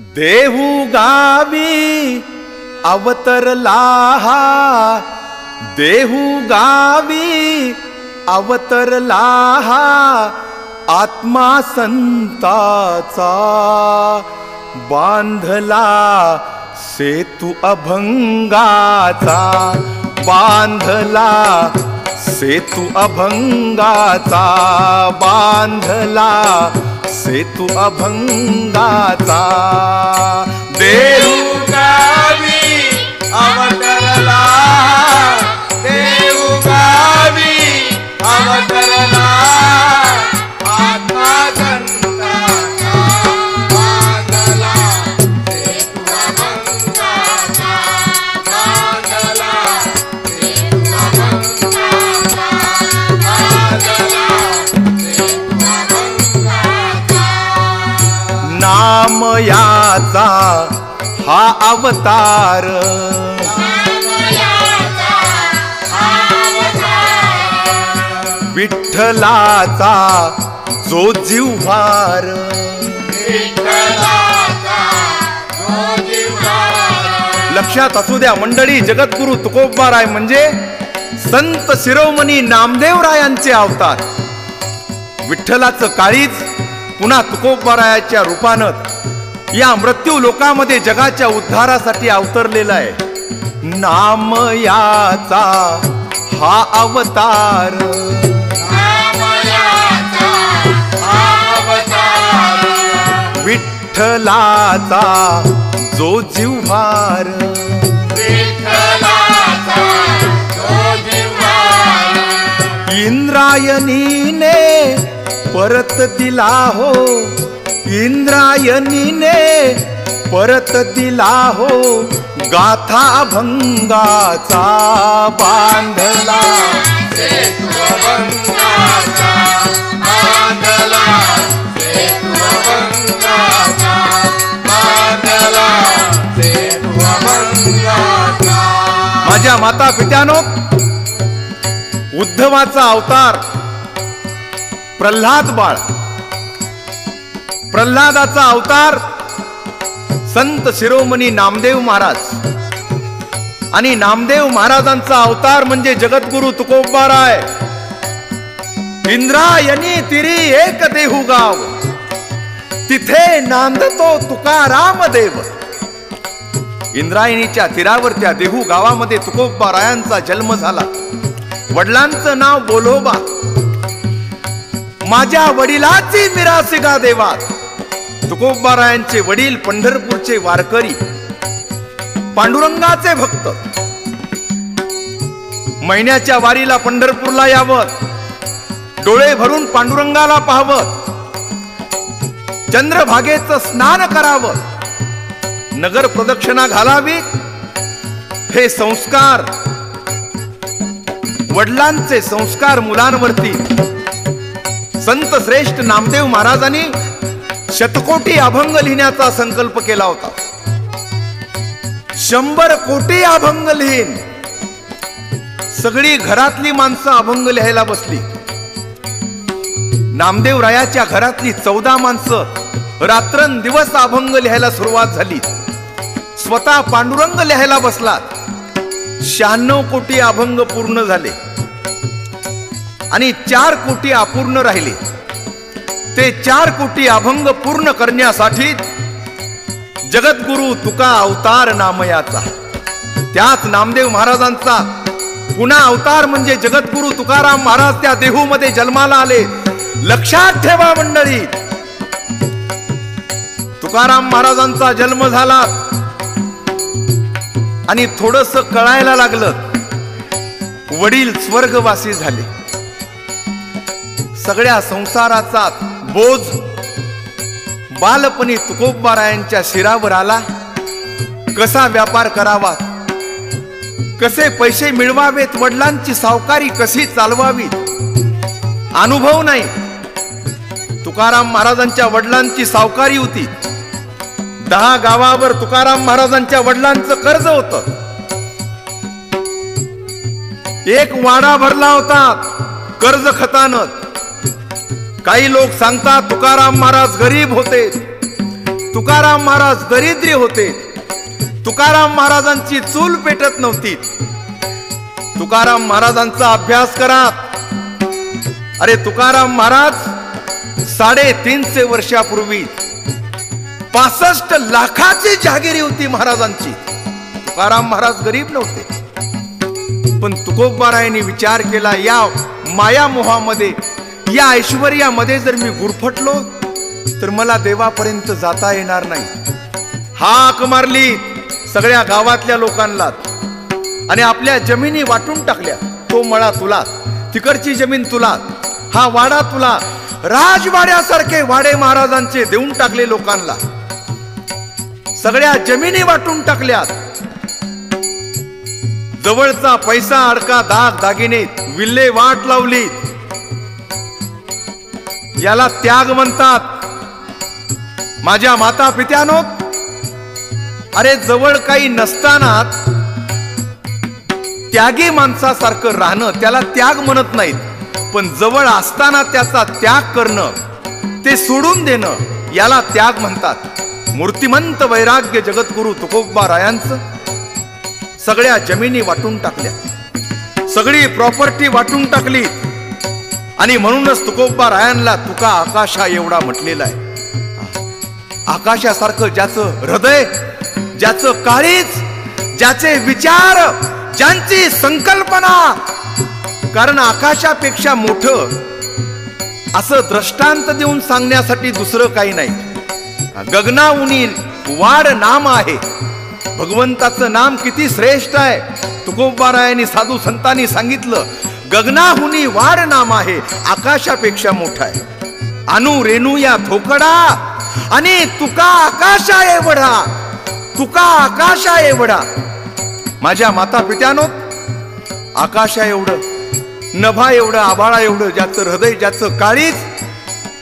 देहू गावी अवतरला हा देहू गावी अवतरला हा आत्मा संताचा बांधला सेतू अभंगाचा. बांधला सेतू अभंगाचा. बांधला सेतू अभंगाचा देऊ का? रामयाचा हा अवतार. विठ्ठलाचा जो जिव्हार लक्षात असू द्या मंडळी जगद्गुरु तुकोबाराय म्हणजे संत शिरोमणी नामदेवरायांचे अवतार. विठ्ठलाचं काळीच पुन्हा तुकोबारायाच्या रूपानं या मृत्यू लोकामध्ये जगाच्या उद्धारासाठी अवतरलेला आहे. नाम याचा हा अवतार. विठ्ठलाचा जो जिव्हार. इंद्रायणीने परत दिला हो इंद्रायणीने परत दिला हो गाथा भंगाचा बांधला. माझ्या माता पित्यानो उद्धवाचा अवतार प्रल्हाद बाळ. प्रल्हादाचा अवतार संत शिरोमणी नामदेव महाराज. आणि नामदेव महाराजांचा अवतार म्हणजे जगद्गुरु तुकोबाराय. इंद्रायणी तिरी एक देहू गाव. तिथे नांदतो तुकाराम देव इंद्रायणीच्या तीरावर त्या देहू गावामध्ये तुकोबारायांचा जन्म झाला. वडिलांचं नाव बोलोबा. माझ्या वडिलाची मिरासिगा देवा तुकोबारायांचे वडील पंढरपूरचे वारकरी पांडुरंगाचे भक्त. महिन्याच्या वारीला पंढरपूरला यावं. डोळे भरून पांडुरंगाला पाहावं. चंद्रभागेचं स्नान करावं. नगर प्रदक्षिणा घालावी. हे संस्कार वडिलांचे संस्कार मुलांवरती. संत श्रेष्ठ नामदेव महाराजांनी शतकोटी अभंग लिहिण्याचा संकल्प केला होता. शंभर कोटी अभंग लिहीन. सगळी घरातली माणसं अभंग लिहायला बसली. नामदेव रायाच्या घरातली चौदा माणसं रात्रंदिवस अभंग लिहायला सुरुवात झाली. स्वतः पांडुरंग लिहायला बसलात. शहाण्णव कोटी अभंग पूर्ण झाले. आणि चार कोटी अपूर्ण राहिले. ते चार कोटी अभंग पूर्ण करण्यासाठी जगद्गुरु तुका अवतार नामयाचा. त्याच नामदेव महाराजांचा पुन्हा अवतार म्हणजे जगद्गुरु तुकाराम महाराज त्या देहूमध्ये जन्माला आले. लक्षात ठेवा मंडळी. तुकाराम महाराजांचा जन्म झाला आणि थोडस कळायला लागलं. वडील स्वर्गवासी झाले. सगळ्या संसाराचा बोज बालपणी तुकोबारायांच्या शिरावर आला. कसा व्यापार करावा? कसे पैसे मिळवावेत? वडिलांची सावकारी कशी चालवावी? अनुभव नाही. तुकाराम महाराजांच्या वडिलांची सावकारी होती. दहा गावावर तुकाराम महाराजांच्या वडिलांचं कर्ज होत. एक वाडा भरला होता कर्ज खतानं काही लोक सांगतात तुकाराम महाराज गरीब होते. तुकाराम महाराज दरिद्री होते. तुकाराम महाराजांची चूल पेटत नव्हती. तुकाराम महाराजांचा अभ्यास करा. अरे तुकाराम महाराज साडेतीनशे वर्षापूर्वी पासष्ट लाखाची जहागिरी होती महाराजांची. तुकाराम महाराज गरीब नव्हते. पण तुकोबारायांनी विचार केला या माया मोहामध्ये या ऐश्वर्यामध्ये जर मी गुरफटलो तर मला देवापर्यंत जाता येणार नाही. हाक मारली सगळ्या गावातल्या लोकांना. आणि आपल्या जमिनी वाटून टाकल्या. तो मळा तुला तिकडची जमीन तुला हा वाडा तुला राजवाड्यासारखे वाडे महाराजांचे देऊन टाकले लोकांना. सगळ्या जमिनी वाटून टाकल्यात जवळचा पैसा अडका दाग दागिने विल्ले वाट लावली. याला त्याग म्हणतात. माझ्या माता पित्यानो अरे जवळ काही नसताना त्यागी माणसासारखं राहणं त्याला त्याग म्हणत नाहीत. पण जवळ असताना त्याचा त्याग करणं ते सोडून देणं याला त्याग म्हणतात. मूर्तिमंत वैराग्य जगद्गुरु तुकोबा रायांचं सगळ्या जमिनी वाटून टाकल्या. सगळी प्रॉपर्टी वाटून टाकली. आणि म्हणूनच तुकोबा रायांना तुका आकाशा एवढा म्हटलेला आहे. आकाशासारखं ज्याचं हृदय ज्याचं काळीच ज्याचे विचार ज्यांची संकल्पना कारण आकाशापेक्षा मोठ असं दृष्टांत देऊन सांगण्यासाठी दुसरं काही नाही. गगनाउनी वाड नाम आहे. भगवंताचं नाम किती श्रेष्ठ आहे. तुकोबारायांनी साधू संतांनी सांगितलं गगनाहुनी वार नाम आहे आकाशापेक्षा मोठा आहे. अनु रेणू या थोकडा आणि तुका आकाशा एवढा तुका आकाशा एवढा माझ्या माता पित्यानो आकाशा एवढं नभा एवढं आभाळा एवढं ज्याचं हृदय ज्याचं काळीच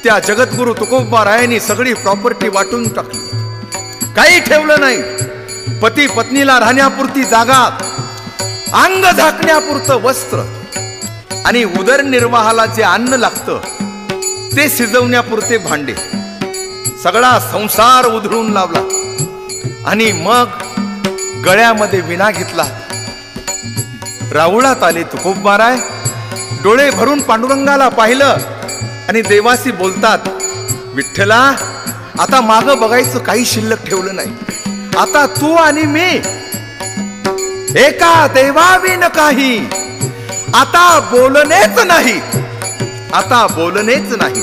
त्या जगद्गुरु तुकोबा रायांनी सगळी प्रॉपर्टी वाटून टाकली. काही ठेवलं नाही. पती पत्नीला राहण्यापुरती जागा अंग झाकण्यापुरतं वस्त्र. आणि उदरनिर्वाहाला जे अन्न लागतं. ते शिजवण्यापुरते भांडे. सगळा संसार उधळून लावला. आणि मग गळ्यामध्ये विना घेतला. राहुळात आले तुकोबाराय डोळे भरून पांडुरंगाला पाहिलं. आणि देवासी बोलतात विठ्ठला आता माग बघायचं काही शिल्लक ठेवलं नाही. आता तू आणि मी. एका देवाविन काही. आता बोलणेच नाही. आता बोलणेच नाही.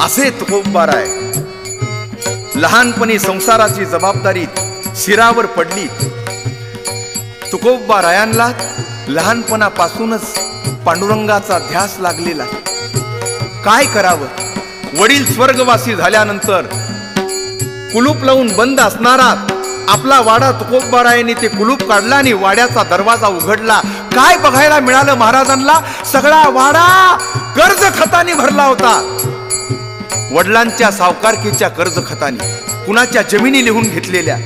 असे तुकोबार आहे लहानपणी संसाराची जबाबदारी शिरावर पडली. तुकोबा रायांना लहानपणापासूनच पांडुरंगाचा ध्यास लागलेला. काय करावं? वडील स्वर्गवासी झाल्यानंतर कुलूप लावून बंद असणारा आपला वाडा तुकोबारायांनी ते कुलूप काढला आणि वाड्याचा दरवाजा उघडला. काय बघायला मिळालं महाराजांना? सगळा वाडा कर्ज खताने भरला होता. वडिलांच्या सावकारकीच्या कर्ज खताने कुणाच्या जमिनी लिहून घेतलेल्या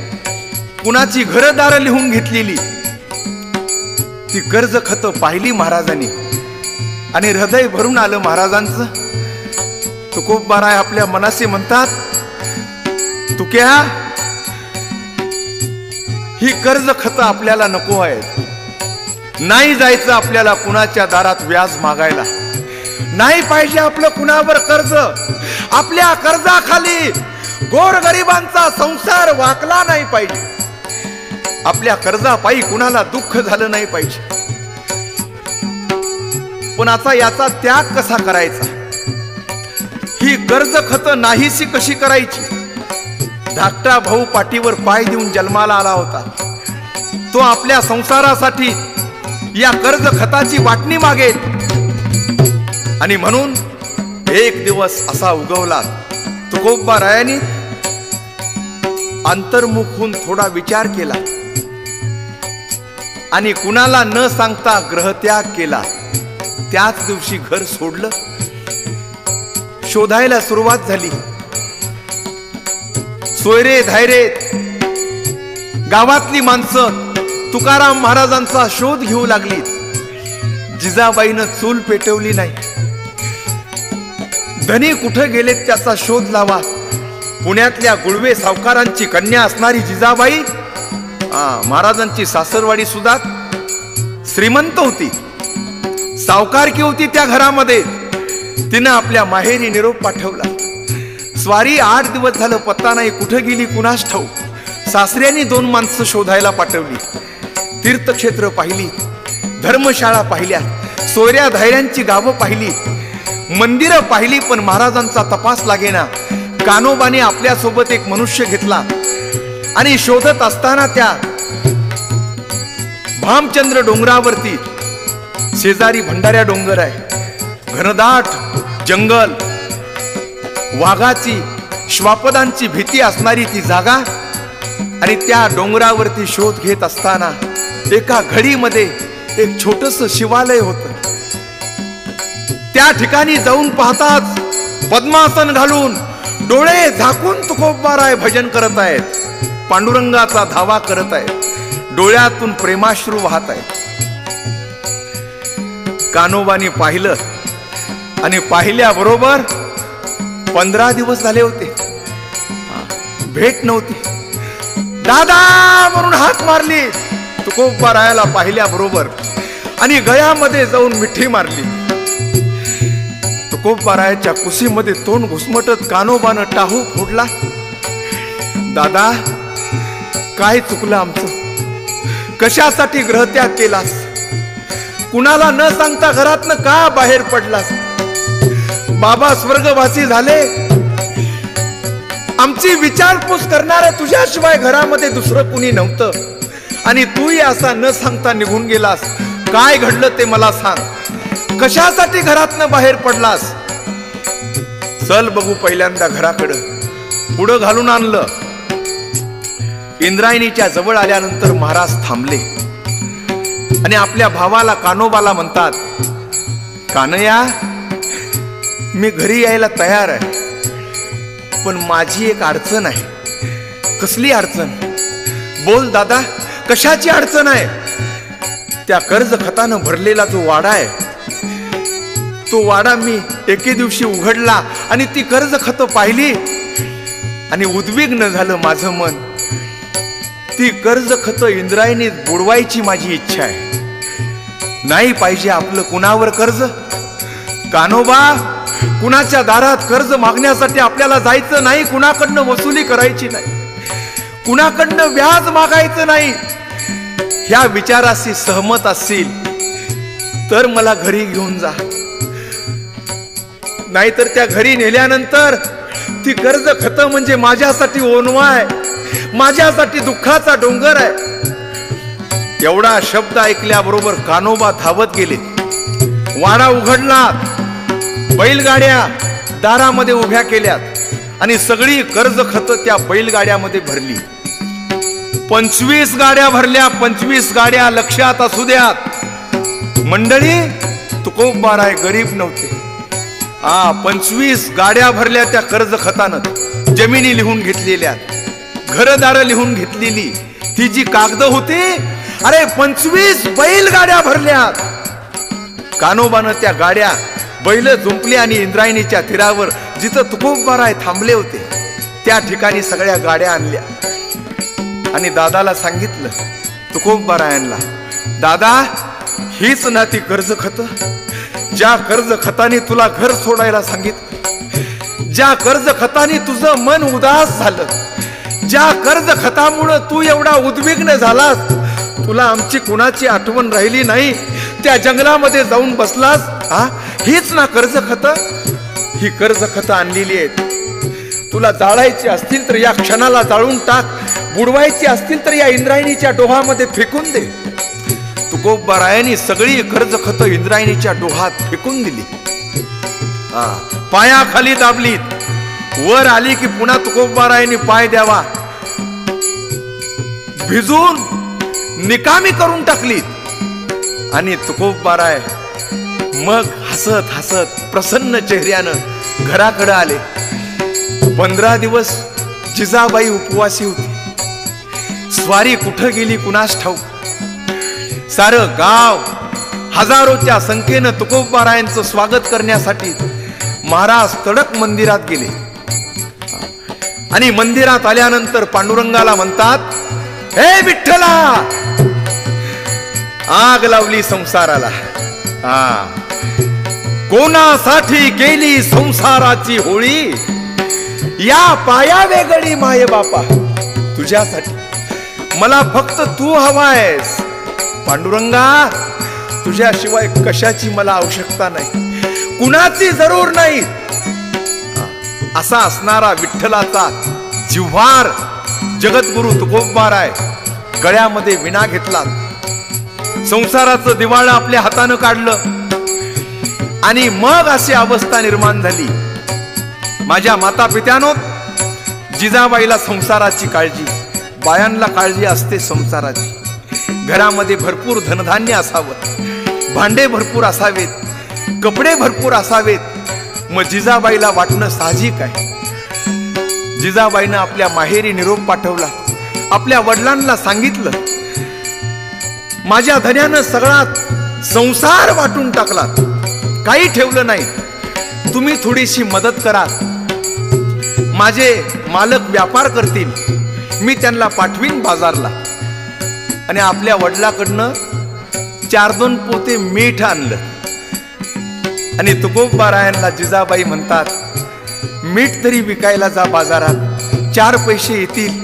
कुणाची घरदार लिहून घेतलेली ती कर्ज खत पाहिली महाराजांनी. आणि हृदय भरून आलं महाराजांचं. तुकोबाराय आपल्या मनासे म्हणतात तुक्या ही कर्ज खत आपल्याला नको आहेत. नाही जायचं आपल्याला कुणाच्या दारात व्याज मागायला. नाही पाहिजे आपलं कुणावर कर्ज. आपल्या कर्जाखाली गोरगरिबांचा संसार वाकला नाही पाहिजे. आपल्या कर्जापायी कुणाला दुःख झालं नाही पाहिजे. पण आता याचा त्याग कसा करायचा? ही कर्ज खत नाहीशी कशी करायची? धाकटा भाऊ पाठीवर पाय देऊन जन्माला आला होता. तो आपल्या संसारासाठी या कर्ज खताची वाटणी मागेल. आणि म्हणून एक दिवस असा उगवला तुकोबा रायाने अंतर्मुख होऊन थोडा विचार केला. आणि कुणाला न सांगता ग्रहत्याग केला. त्याच दिवशी घर सोडलं. शोधायला सुरुवात झाली. सोयरे धायरे गावातली माणसं तुकाराम महाराजांचा शोध घेऊ लागली जिजाबाईनं चूल पेटवली नाही. धनी कुठे गेलेत त्याचा शोध लावा. पुण्यातल्या गुळवे सावकारांची कन्या असणारी जिजाबाई महाराजांची सासरवाडी सुद्धा श्रीमंत होती. सावकारकी होती त्या घरामध्ये. तिनं आपल्या माहेरी निरोप पाठवला. स्वारी आठ दिवस झालं पत्ता नाही कुठं गेली कुणास ठाऊ सासऱ्यांनी दोन माणसं शोधायला पाठवली. तीर्थक्षेत्र पाहिली धर्मशाळा पाहिल्या सोयऱ्या धैर्यांची गावं पाहिली. मंदिरं पाहिली पण महाराजांचा तपास लागेना. कानोबाने आपल्यासोबत एक मनुष्य घेतला आणि शोधत असताना त्या भामचंद्र डोंगरावरती शेजारी भंडाऱ्या डोंगर आहे. घनदाट जंगल. वाघाची श्वापदांची भीती असणारी ती जागा आणि त्या डोंगरावरती शोध घेत असताना एका घडीमध्ये एक छोटस शिवालय होत. त्या ठिकाणी जाऊन पाहताच पद्मासन घालून डोळे झाकून तुकोबाराय भजन करत आहेत. पांडुरंगाचा धावा करत आहेत. डोळ्यातून प्रेमाश्रू वाहत आहेत. कानोबाने पाहिलं आणि पाहिल्याबरोबर पंधरा दिवस झाले होते. भेट नव्हती. दादा म्हणून हात मारली. तुकोबा रायाला पाहिल्याबरोबर आणि गळ्यामध्ये जाऊन मिठी मारली. तुकोबा रायाच्या कुशीमध्ये तोंड घुसमटत कानोबानं टाहू फोडला. दादा काय चुकलं आमचं? कशासाठी ग्रहत्याग केलास? कुणाला न सांगता घरातनं का बाहेर पडलास? बाबा स्वर्गवासी झाले. आमची विचारपूस करणाऱ्या तुझ्याशिवाय घरामध्ये दुसरं कुणी नव्हतं. आणि तूही असा न सांगता निघून गेलास. काय घडलं ते मला सांग. कशासाठी घरातनं बाहेर पडलास? चल बघू पहिल्यांदा घराकडं. पुढं घालून आणलं. इंद्रायणीच्या जवळ आल्यानंतर महाराज थांबले. आणि आपल्या भावाला कानोबाला म्हणतात कानया मी घरी यायला तयार आहे. पण माझी एक अडचण आहे. कसली अडचण? बोल दादा कशाची अडचण आहे? त्या कर्ज खतानं भरलेला जो वाडा आहे तो वाडा मी एके दिवशी उघडला आणि ती कर्ज खत पाहिली. आणि उद्विग्न झालं माझं मन. ती कर्ज खत इंद्रायणीत बुडवायची माझी इच्छा आहे. नाही पाहिजे आपलं कुणावर कर्ज? कानोबा कुणाच्या दारात कर्ज मागण्यासाठी आपल्याला जायचं नाही कुणाकडनं वसुली करायची नाही. कुणाकडनं व्याज मागायचं नाही. ह्या विचाराशी सहमत असतील तर मला घरी घेऊन जा. नाहीतर त्या घरी नेल्यानंतर ती कर्ज खत म्हणजे माझ्यासाठी ओनवा आहे माझ्यासाठी दुःखाचा डोंगर आहे. एवढा शब्द ऐकल्याबरोबर कानोबा धावत गेले. वाडा उघडला बैलगाड्या दारामध्ये उभ्या केल्यात आणि सगळी कर्ज खत त्या बैलगाड्यामध्ये भरली. पंचवीस गाड्या भरल्या पंचवीस गाड्या लक्षात असू द्यात. मंडळी तुकोबाराय गरीब नव्हते. हा पंचवीस गाड्या भरल्या त्या कर्ज खतानं. जमिनी लिहून घेतलेल्या. घरदार लिहून घेतलेली. ती जी कागद होती अरे पंचवीस बैलगाड्या भरल्या कानोबानं त्या गाड्या बैल जुंपली आणि इंद्रायणीच्या तीरावर जिथं तुकोबाराय थांबले होते त्या ठिकाणी सगळ्या गाड्या आणल्या. आणि दादाला सांगितलं तुकोबारायांना दादा हीच ना ती कर्ज खत ज्या कर्ज खताने तुला घर सोडायला सांगितलं ज्या कर्ज खताने तुझं मन उदास झालं ज्या कर्ज खतामुळं तू एवढा उद्विग्न झालास तुला आमची कुणाची आठवण राहिली नाही? त्या जंगलामध्ये जाऊन बसलास? हा हीच ना कर्ज खत? ही कर्ज खत आणलेली आहेत. तुला जाळायची असतील तर या क्षणाला जाळून टाक. बुडवायची असतील तर या इंद्रायणीच्या डोहामध्ये फेकून दे. तुकोबारायांनी सगळी कर्ज खत इंद्रायणीच्या डोहात फेकून दिली. हा पायाखाली दाबलीत. वर आली की पुन्हा तुकोबारायांनी पाय द्यावा. भिजून निकामी करून टाकलीत. आणि तुकोबाराय मग हसत हसत प्रसन्न चेहऱ्यानं घराकडं आले. पंधरा दिवस जिजाबाई उपवासी होती. स्वारी कुठं गेली कुणास ठाऊ सारं गाव हजारोच्या संख्येनं तुकोबारायांचं स्वागत करण्यासाठी महाराज तडक मंदिरात गेले. आणि मंदिरात आल्यानंतर पांडुरंगाला म्हणतात हे विठ्ठला आग लावली संसाराला. हा. कोणासाठी केली संसाराची होळी? या पाया वेगळी माय बापा. तुझ्यासाठी. मला फक्त तू हवायस. पांडुरंगा तुझ्याशिवाय कशाची मला आवश्यकता नाही. कुणाची जरूर नाही. असा असणारा विठ्ठलाचा जिव्हार जगद्गुरु तुकोबार आहे गळ्यामध्ये विणा घेतला संसाराचं दिवाळं आपल्या हातानं काढलं. आणि मग अशी अवस्था निर्माण झाली. माझ्या माता पित्यानो जिजाबाईला संसाराची काळजी बायांना काळजी असते संसाराची. घरामध्ये भरपूर धनधान्य असावं भांडे भरपूर असावेत कपडे भरपूर असावेत. मग जिजाबाईला वाटणं साहजिक आहे. जिजाबाईनं आपल्या माहेरी निरोप पाठवला आपल्या वडिलांना सांगितलं माझ्या धन्यानं सगळा संसार वाटून टाकला काही ठेवलं नाही. तुम्ही थोडीशी मदत करा माझे मालक व्यापार करतील. मी त्यांना पाठवीन बाजारला. आणि आपल्या वडिलाकडनं चार दोन पोते मीठ आणलं. आणि तुकोबारायणला जिजाबाई म्हणतात मीठ तरी विकायला जा बाजारात. चार पैसे येतील.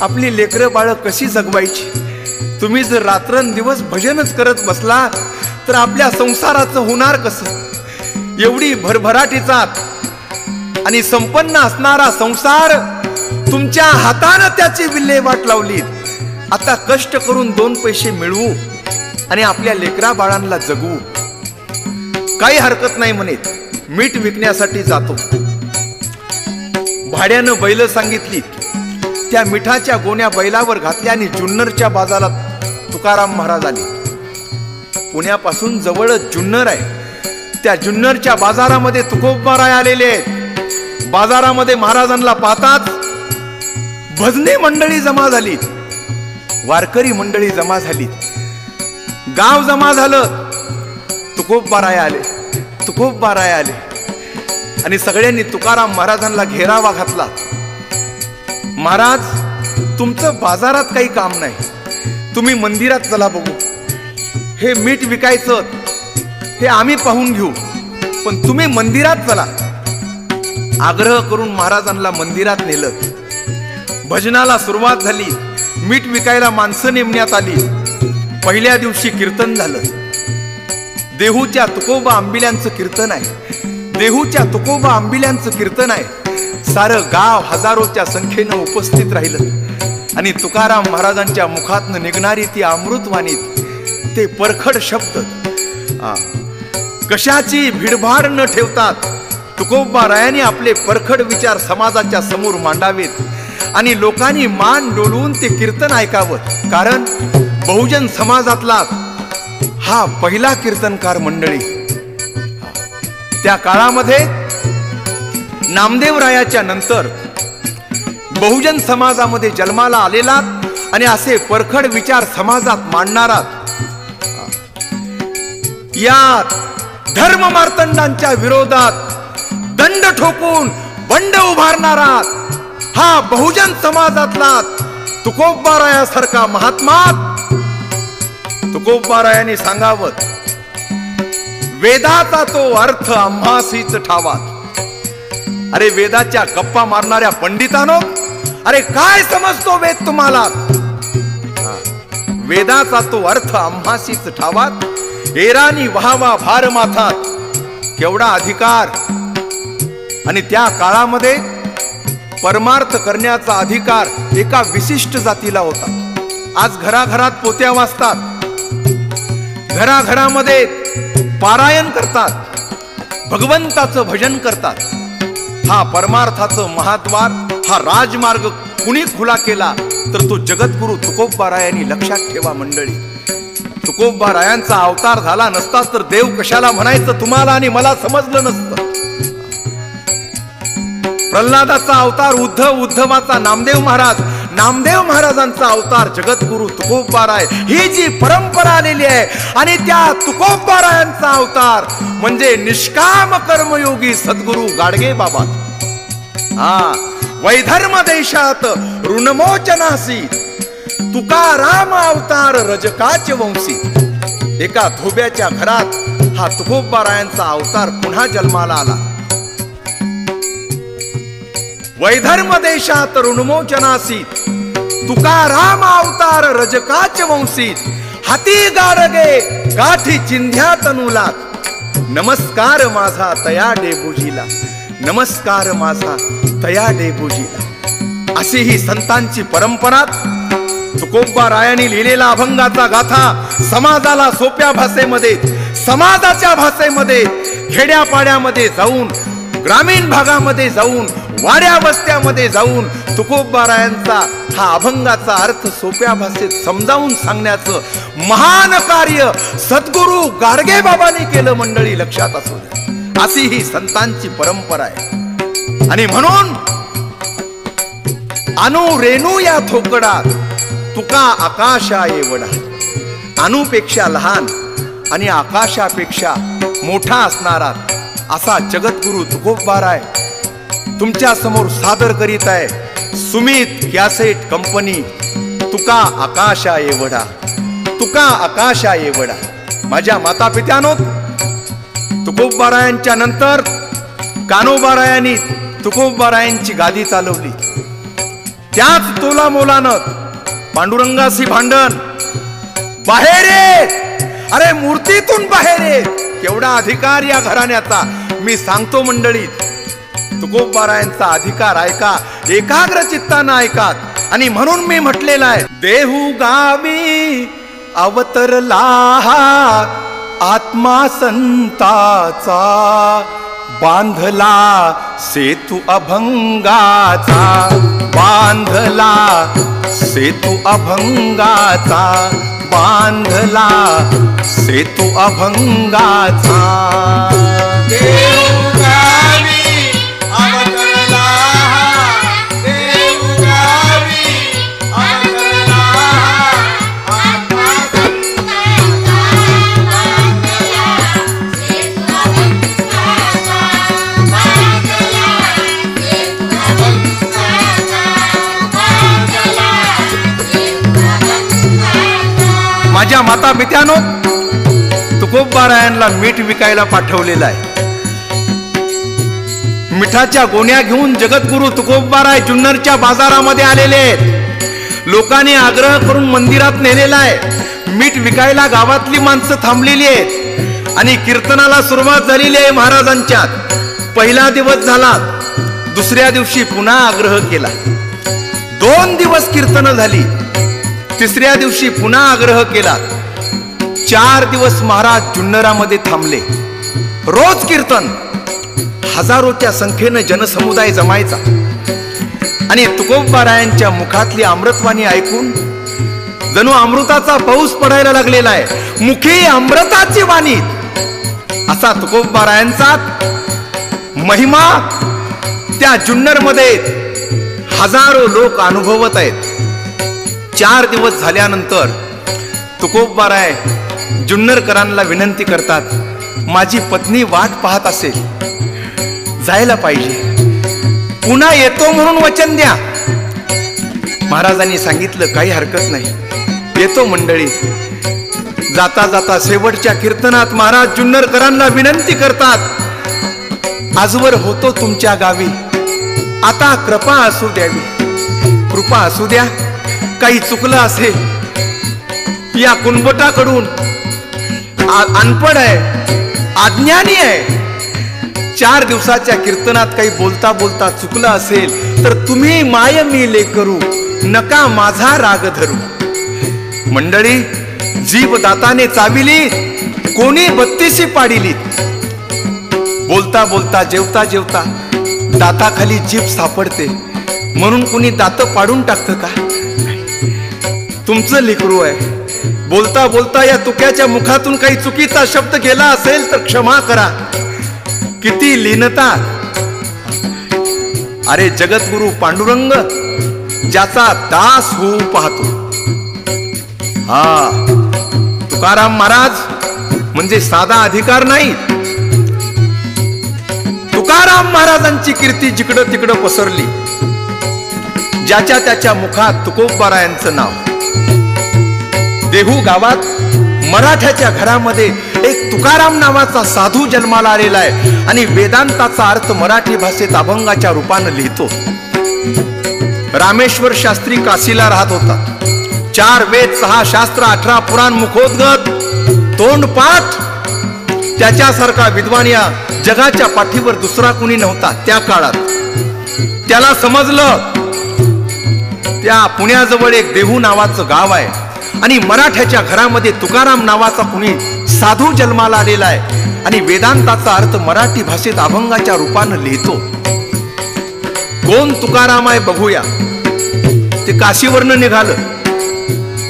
आपली लेकरं बाळं कशी जगवायची? तुम्ही जर रात्रंदिवस भजनच करत बसला तर आपल्या संसाराचं होणार कसं? एवढी भरभराटीचा आणि संपन्न असणारा संसार तुमच्या हातानं त्याची विल्हेवाट लावली. आता कष्ट करून दोन पैसे मिळवू आणि आपल्या लेकरा बाळांना जगवू. काही हरकत नाही म्हणेत. मीठ विकण्यासाठी जातो. भाड्यानं बैल सांगितली. त्या मिठाच्या गोण्या बैलावर घातल्या आणि जुन्नरच्या बाजारात तुकाराम महाराज आले. पुण्यापासून जवळच जुन्नर आहे. त्या जुन्नरच्या बाजारामध्ये तुकोबाराय आलेले आहेत. बाजारामध्ये महाराजांना पाहताच भजने मंडळी जमा झाली वारकरी मंडळी जमा झाली गाव जमा झालं. तुकोबाराय आले. तुकोबाराय आले. आणि सगळ्यांनी तुकाराम महाराजांना घेरावा घातला. महाराज तुमचं बाजारात काही काम नाही. तुम्ही मंदिरात चला बघू. हे मीठ विकायचं हे आम्ही पाहून घेऊ. पण तुम्ही मंदिरात चला. आग्रह करून महाराजांना मंदिरात नेलं. भजनाला सुरुवात झाली. मीठ विकायला माणसं नेमण्यात आली. पहिल्या दिवशी कीर्तन झालं. देहूच्या तुकोबा आंबिल्यांचं कीर्तन आहे. देहूच्या तुकोबा आंबिल्यांचं कीर्तन आहे. सारं गाव हजारोच्या संख्येनं उपस्थित राहिलं. आणि तुकाराम महाराजांच्या मुखातनं निघणारी ती अमृतवाणीत ते परखड शब्द. कशाची भिडभाड न ठेवतात? तुकोबा रायाने आपले परखड विचार समाजाच्या समोर मांडावेत आणि लोकांनी मान डोलवून ते कीर्तन ऐकावं. कारण बहुजन समाजातला हा पहिला कीर्तनकार मंडळी. त्या काळामध्ये नामदेवरायाच्या नंतर बहुजन समाजामध्ये जन्माला आलेला आणि असे परखड विचार समाजात मांडणारा या धर्म मार्तंडांच्या विरोधात दंड ठोकून बंड उभारणारा हा बहुजन समाजातला तुकोबारायासारखा महात्मा. तुकोबारायाने सांगावं वेदाचा तो अर्थ आम्हासीच ठावा अरे वेदाच्या गप्पा मारणाऱ्या पंडितानो अरे काय समजतो वेद तुम्हाला? वेदाचा तो अर्थ आम्हाशीच ठावात. एरानी व्हावा भार माथात. केवढा अधिकार. आणि त्या काळामध्ये परमार्थ करण्याचा अधिकार एका विशिष्ट जातीला होता. आज घराघरात पोत्या वाचतात. घराघरामध्ये पारायण करतात. भगवंताचं भजन करतात. हा परमार्थाचं महाद्वार हा राजमार्ग कुणी खुला केला तर तो जगद्गुरु तुकोबारायांनी लक्षात ठेवा मंडळी. तुकोबारायांचा अवतार झाला नसता तर देव कशाला म्हणायचं? तुम्हाला आणि मला समजलं नसतं. प्रल्हादाचा अवतार उद्धव उद्धवाचा नामदेव महाराज नामदेव महाराजांचा अवतार जगद्गुरु तुकोबाराय ही जी परंपरा आलेली आहे आणि त्या तुकोबारायांचा अवतार म्हणजे निष्काम कर्मयोगी सद्गुरु गाडगे बाबा हा वैधर्म देशात ऋणमोचनासी. तुकाराम अवतार रजकाच वंशी. एका धोब्याच्या घरात हा तुकोबारायांचा अवतार पुन्हा जन्माला आला. वैधर्म देशात ऋणमोचनासी. तुकाराम अवतार रजकाच वंशीत हाती गारगे गाठी चिंध्या तनुला. नमस्कार माझा तया डेबुजीला. नमस्कार माझा तया डेबुजीला अशी ही संतांची परंपरा तुकोबा रायाने लिहिलेला अभंगाचा गाथा समाजाला सोप्या भाषेमध्ये समाजाच्या भाषेमध्ये खेड्यापाड्यामध्ये जाऊन ग्रामीण भागामध्ये जाऊन वाड्या वस्त्यामध्ये जाऊन तुकोबारायांचा हा अभंगाचा अर्थ सोप्या भाषेत समजावून सांगण्याचं महान कार्य सद्गुरू गाडगे बाबांनी केलं मंडळी लक्षात असू द्या. अशी ही संतांची परंपरा आहे. आणि म्हणून अनु रेणू या थोकडात तुका आकाशा एवढा अनुपेक्षा लहान आणि आकाशापेक्षा मोठा असणारा असा जगद्गुरु तुकोबाराय तुमच्यासमोर सादर करीत आहे सुमित गॅसेट कंपनी तुका आकाशा एवढा तुका आकाशा एवढा माझ्या माता पित्यानो तुकोबारायांच्या नंतर कानोबारायांनी तुकोबारायांची गादी चालवली. त्याच तोला मोलानं पांडुरंगाशी भांडण. बाहेर ये! अरे मूर्तीतून बाहेर ये! केवढा अधिकार या घराण्याचा? मी सांगतो मंडळीत तुकोबारायांचा अधिकार ऐका एकाग्र चित्तानं ऐकात आणि म्हणून मी म्हटलेला आहे देहू गावी अवतरला आत्मा संताचा बांधला सेतू अभंगाचा. बांधला सेतू अभंगाचा. बांधला सेतू अभंगाचा. माझ्या माता पित्यानो तुकोबारायांना मीठ विकायला पाठवलेलं आहे. मिठाच्या गोण्या घेऊन जगद्गुरु तुकोबाराय जुन्नरच्या बाजारामध्ये आलेले आहेत. लोकांनी आग्रह करून मंदिरात नेलेला आहे. मीठ विकायला गावातली माणसं थांबलेली आहेत. आणि कीर्तनाला सुरुवात झालेली आहे महाराजांच्यात. पहिला दिवस झाला दुसऱ्या दिवशी पुन्हा आग्रह केला. दोन दिवस कीर्तन झाली. तिसऱ्या दिवशी पुन्हा आग्रह केला. चार दिवस महाराज जुन्नरामध्ये थांबले. रोज कीर्तन. हजारोच्या संख्येनं जनसमुदाय जमायचा. आणि तुकोबारायांच्या मुखातली अमृतवाणी ऐकून जणू अमृताचा पाऊस पडायला लागलेला आहे. मुखी अमृताची वाणी. असा तुकोबारायांचा महिमा त्या जुन्नरमध्ये हजारो लोक अनुभवत आहेत. चार दिवस झाल्यानंतर तुकोबाराय जुन्नरकरांना विनंती करतात माझी पत्नी वाट पाहत असेल. जायला पाहिजे. पुन्हा येतो म्हणून वचन द्या. महाराजांनी सांगितलं काही हरकत नाही. येतो मंडळी. जाता जाता शेवटच्या कीर्तनात महाराज जुन्नरकरांना विनंती करतात आजवर होतो तुमच्या गावी. आता कृपा असू द्यावी. कृपा असू द्या. काही चुकलं असेल या कुणबटाकडून अनपड आहे अज्ञानी आहे. चार दिवसाच्या कीर्तनात काही बोलता बोलता चुकलं असेल तर तुम्ही माय मी ले करू नका माझा राग धरू. मंडळी जीव दाताने चाविली कोणी बत्तीशी पाडिली. बोलता बोलता जेवता जेवता दाताखाली जीभ सापडते. म्हणून कुणी दात पाडून टाकतं का? तुमचं लेकरू आहे. बोलता बोलता या तुक्याच्या मुखातून काही चुकीचा शब्द गेला असेल तर क्षमा करा. किती लीनता. अरे जगद्गुरु पांडुरंग ज्याचा दास होऊ पाहतो. हा. तुकाराम महाराज म्हणजे साधा अधिकार नाही. तुकाराम महाराजांची कीर्ती जिकडं तिकडं पसरली. ज्याच्या त्याच्या मुखात तुकोबारायांचं नाव. देहू गावात मराठ्याच्या घरामध्ये एक तुकाराम नावाचा साधू जन्माला आलेला आहे. आणि वेदांताचा अर्थ मराठी भाषेत अभंगाच्या रूपानं लिहितो. रामेश्वर शास्त्री काशीला राहत होता. चार वेद सहा शास्त्र अठरा पुराण मुखोद्गत तोंडपाठ त्याच्यासारखा विद्वान या जगाच्या पाठीवर दुसरा कुणी नव्हता त्या काळात. त्याला समजलं त्या पुण्याजवळ एक देहू नावाचं गाव आहे. आणि मराठ्याच्या घरामध्ये तुकाराम नावाचा कुणी साधू जन्माला आलेला आहे आणि वेदांताचा अर्थ मराठी भाषेत अभंगाच्या रूपानं लिहितो. कोण तुकाराम आहे बघूया. ते काशीवरनं निघालं.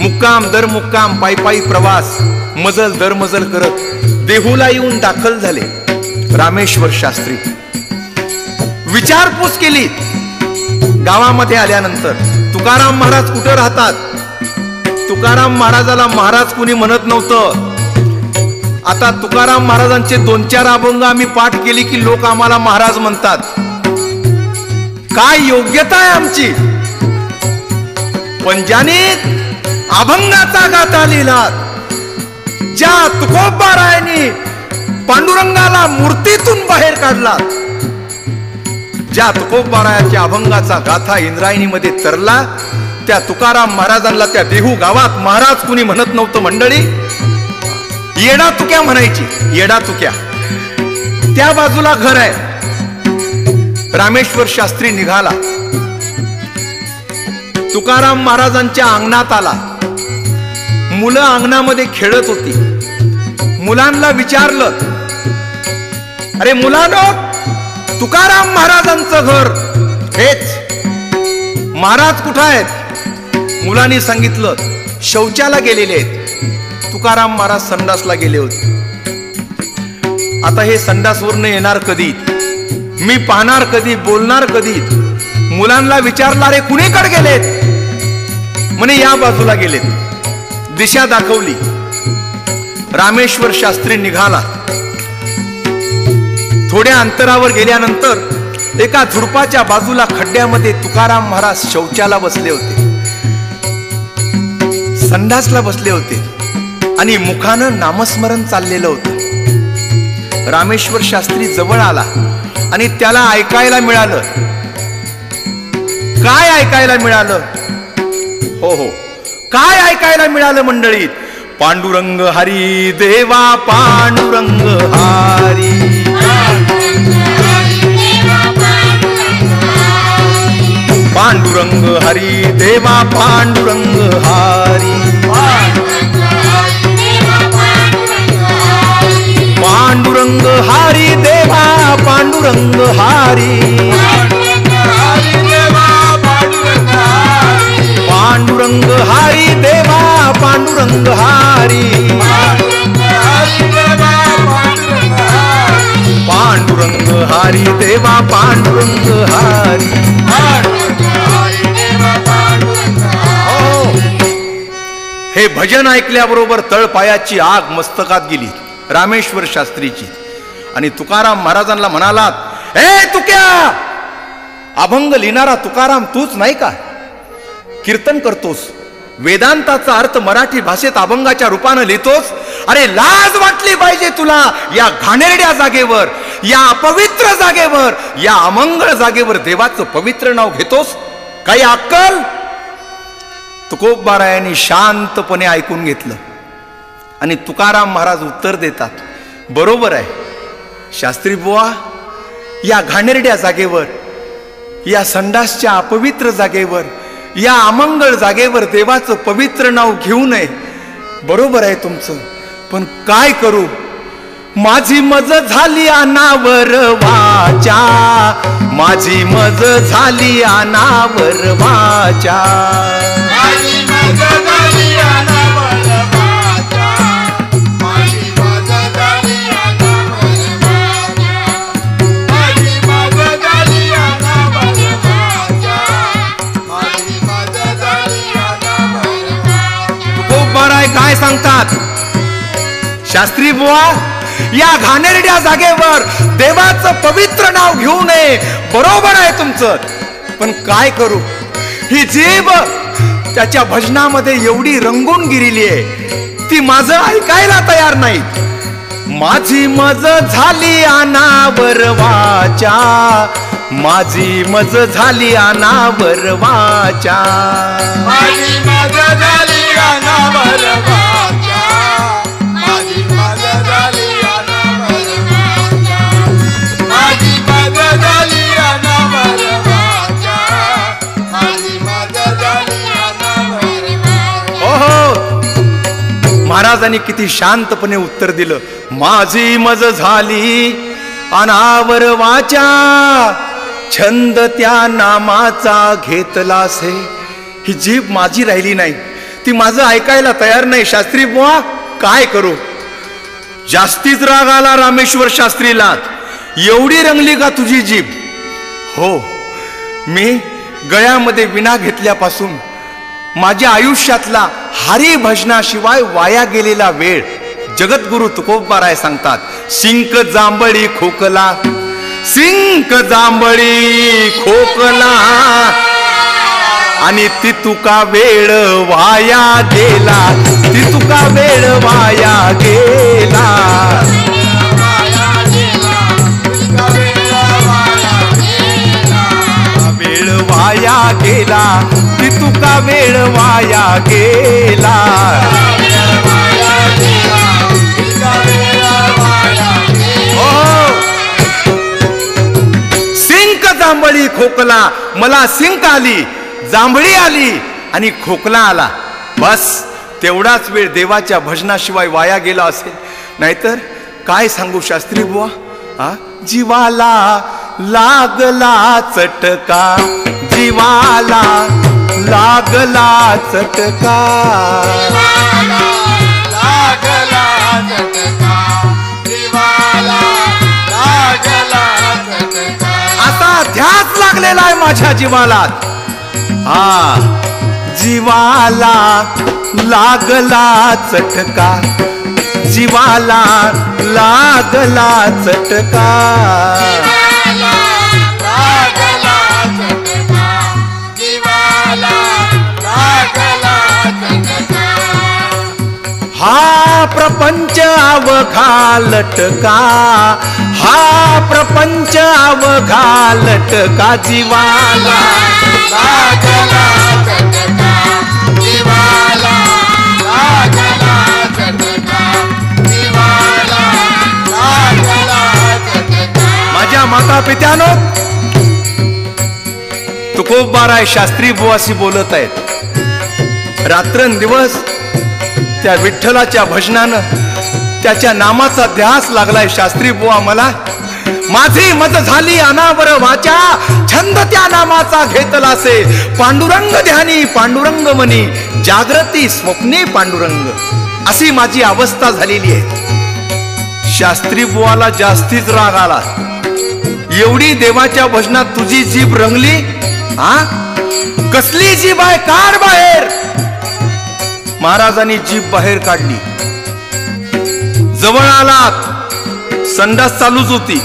मुक्काम दर मुक्काम पायी पायी प्रवास मजल दर मजल करत देहूला येऊन दाखल झाले. रामेश्वर शास्त्री. विचारपूस केली. गावामध्ये आल्यानंतर तुकाराम महाराज कुठं राहतात? तुकाराम महाराजाला महाराज कुणी म्हणत नव्हतं. आता तुकाराम महाराजांचे दोन चार अभंग आम्ही पाठ केली की लोक आम्हाला महाराज म्हणतात. काय योग्यता आहे आमची? पण ज्याने अभंगाचा गाथा लिहिला ज्या तुकोबारायांनी पांडुरंगाला मूर्तीतून बाहेर काढला ज्या तुकोबारायाच्या अभंगाचा गाथा इंद्रायणीमध्ये तरला त्या तुकाराम महाराजांना त्या देहू गावात महाराज कुणी म्हणत नव्हतं मंडळी? येडा तुक्या म्हणायची येडा तुक्या. त्या बाजूला घर आहे. रामेश्वर शास्त्री निघाला. तुकाराम महाराजांच्या अंगणात आला. मुलं अंगणामध्ये खेळत होती. मुलांना विचारलं अरे मुलानो तुकाराम महाराजांचं घर हेच. महाराज कुठं आहेत? मुलांनी सांगितलं शौचाला गेलेले आहेत. तुकाराम महाराज संडासला गेले होते. आता हे संडासवरून येणार कधी? मी पाहणार कधी? बोलणार कधी? मुलांना विचारणारे कुणीकडे गेलेत? म्हणे या बाजूला गेलेत. दिशा दाखवली. रामेश्वर शास्त्री निघाला. थोड्या अंतरावर गेल्यानंतर एका झुडपाच्या बाजूला खड्ड्यामध्ये तुकाराम महाराज शौचाला बसले होते. संडासला बसले होते आणि मुखानं नामस्मरण चाललेलं होतं. रामेश्वर शास्त्री जवळ आला आणि त्याला ऐकायला मिळालं. काय ऐकायला मिळालं? हो हो. काय ऐकायला मिळालं मंडळीत पांडुरंग हरी देवा पांडुरंग हरी. पांडुरंग हरी देवा पांडुरंग हरी। पांडुरंग हरी देवा पांडुरंग हरी। पांडुरंग हरी देवा पांडुरंग हरी। पांडुरंग हरी देवा पांडुरंग हरी। हे भजन ऐकल्याबरोबर तळपायाची आग मस्तकात गेली रामेश्वर शास्त्रीची. आणि तुकाराम महाराजांना म्हणालात ए तुक्या! अभंग लिहिणारा तुकाराम तूच नाही का? कीर्तन करतोस वेदांताचा अर्थ मराठी भाषेत अभंगाच्या रूपानं लिहितोस? अरे लाज वाटली पाहिजे तुला या घाणेरड्या जागेवर या अपवित्र जागेवर या अमंगळ जागेवर देवाचं पवित्र नाव घेतोस? काही अक्कल? तुकोबारायाने शांतपणे ऐकून घेतलं. आणि तुकाराम महाराज उत्तर देतात बरोबर आहे. शास्त्री बुवा या घाणेरड्या जागेवर या संडासच्या अपवित्र जागेवर या अमंगळ जागेवर देवाचं पवित्र नाव घेऊ नये. बरोबर आहे तुमचं. पण काय करू? माझी मज झाली अनावर वाचा. माझी मज झाली अनावर वाचा. काय सांगतात? शास्त्री बुवा या घाणेरड्या जागेवर देवाचं पवित्र नाव घेऊ नये. बरोबर आहे तुमचं. पण काय करू? ही जीभ त्याच्या भजनामध्ये एवढी रंगून गिरिली आहे. ती माझं ऐकायला तयार नाही. माझी मज झाली अनावर वाचा. माझी मज झाली अनावर वाचा. माझी मज झाली अनावर वाचा. महाराजांनी किती शांतपणे उत्तर दिलं माझी मज झाली अनावर वाचा छंद त्या नामाचा घेतला से. ही जीभ माझी राहिली नाही. ती माझं ऐकायला तयार नाही. शास्त्री बुवा काय करू? जास्तीच राग आला रामेश्वर शास्त्रीला. एवढी रंगली का तुझी जीभ? हो मी गळ्यामध्ये विना घेतल्यापासून माझ्या आयुष्यातला हरी भजनाशिवाय वाया गेलेला वेळ. जगद्गुरु तुकोबाराय सांगतात सिंक जांभळी खोकला सिंक जांभळी खोकला आणि ती तुका वेळ वाया गेला ती तुका वेळ वाया गेला. वाया गेला की तुका वेळ वाया गेला. हो, हो सिंक जांभळी खोकला मला सिंक आली जांभळी आली आणि खोकला आला. बस तेवढाच वेळ देवाच्या भजनाशिवाय वाया गेला असेल. नाहीतर काय सांगू शास्त्री बुवा? जीवाला लागला चटका. जीवाला लागला चटका. लागला जीवाला लागला आता ध्यास लागलेला आहे माझ्या जीवाला हा. जीवाला लागला चटका. जीवाला लागला चटका. हा प्रपंच अवघा लटका हा प्रपंच अवघा लटका जीवाला? लागला जीवाला लागला झटका जीवाला लागला झटका माझ्या माता पित्यानो तुकोबाराय शास्त्री बुवासी बोलत आहेत. रात्रंदिवस त्या विठ्ठलाच्या भजनानं त्याच्या नामाचा ध्यास लागलाय शास्त्री बुवा मला. माझी मत झाली अनावर वाचा छंद त्या नामाचा घेतला से. पांडुरंग ध्यानी पांडुरंग मनी जागृती स्वप्ने पांडुरंग. अशी माझी अवस्था झालेली आहे. शास्त्री बुवाला जास्तीच राग आला. एवढी देवाच्या भजनात तुझी जीभ रंगली? हा कसली जीभ आहे? कार बाहेर! महाराजांनी जीभ बाहेर काढली. जवळ आलात संडास चालूच होती.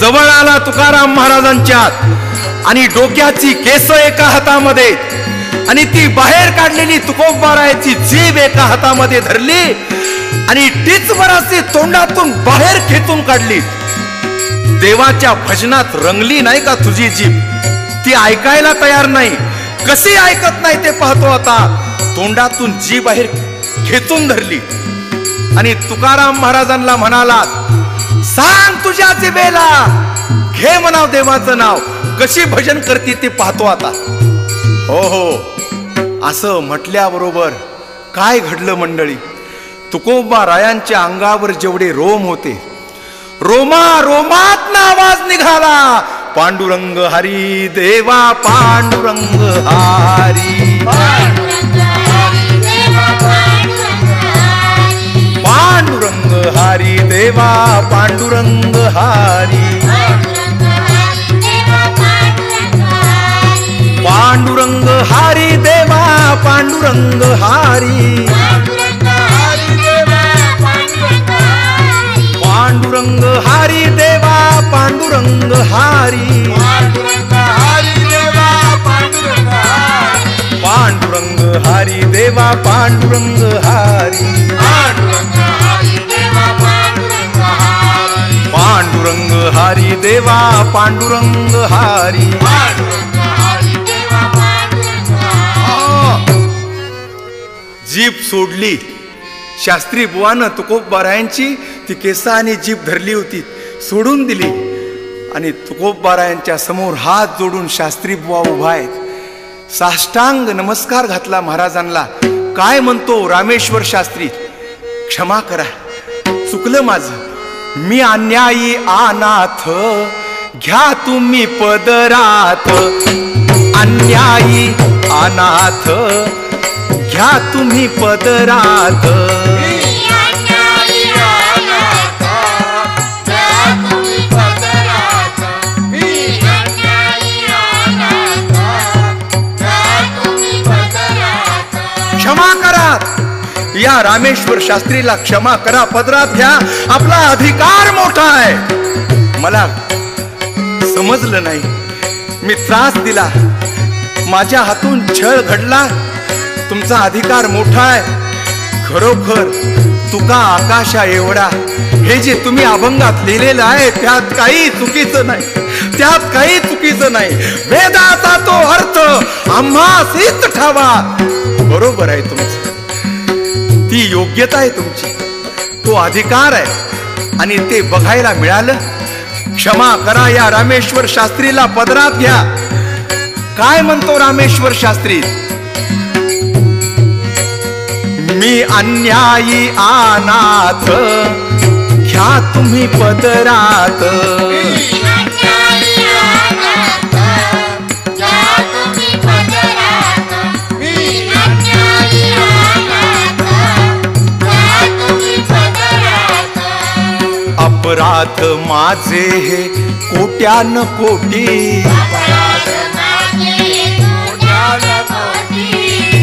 जवळ आला तुकाराम महाराजांच्या आणि डोक्याची केस एका हातामध्ये आणि ती बाहेर काढलेली तुकोबारायची जीभ एका हातामध्ये धरली आणि तीच बराची तोंडातून बाहेर खेचून काढली. देवाच्या भजनात रंगली नाही का तुझी जीभ? ती ऐकायला तयार नाही. कसे ऐकत नाही ते पाहतो आता. तोंडातून जी बाहेर खेचून धरली. आणि तुकाराम महाराजांना म्हणाला सांग तुझ्या जिबेला घे म्हणाव देवाचं नाव. कशी भजन करते ते पाहतो आता. हो हो. असं म्हटल्याबरोबर काय घडलं मंडळी? तुकोबा रायांच्या अंगावर जेवढे रोम होते रोमा रोमात आवाज निघाला. पांडुरंग हरी देवा पांडुरंग हारी. पांडुरंग हरी देवा पांडुरंग हरी. पांडुरंग हारी देवा पांडुरंग हारी. पांडुरंग हरी देवा पांडुरंग हरी. पांडुरंग हारी देवा पांडुरंग हारी. पांडुरंग हरी देवा पांडुरंग हारी. जीप सोडली. शास्त्री बुवानं तुकोबबारायांची ती केसाने आणि जीप धरली होती सोडून दिली. आणि तुकोबारायांच्या समोर हात जोडून शास्त्री बुवा उभा आहेत. साष्टांग नमस्कार घातला महाराजांना. काय म्हणतो रामेश्वर शास्त्री? क्षमा करा. चुकलं माझं. मी अन्यायी अनाथ. घ्या तुम्ही पदरात. अन्यायी अनाथ. घ्या तुम्ही पदरात. या रामेश्वर शास्त्रीला क्षमा करा पदरात घ्या. आपला अधिकार मोठा आहे. मला समजलं नाही. मी त्रास दिला. माझ्या हातून छळ घडला. तुमचा अधिकार मोठा आहे. खरोखर तुका आकाशा एवढा. हे जे तुम्ही अभंगात लिहिलेलं आहे त्यात काही चुकीचं नाही. त्यात काही चुकीचं नाही. वेदाचा तो अर्थ आम्हासीच ठावा. बरोबर आहे तुम्ही ती योग्यता आहे तुमची. तो अधिकार आहे. आणि ते बघायला मिळालं. क्षमा करा या रामेश्वर शास्त्रीला पदरात घ्या. काय म्हणतो रामेश्वर शास्त्री? मी अन्यायी आनाथ घ्या तुम्ही पदरात. अपराध माझे हे कोट्यान कोटी.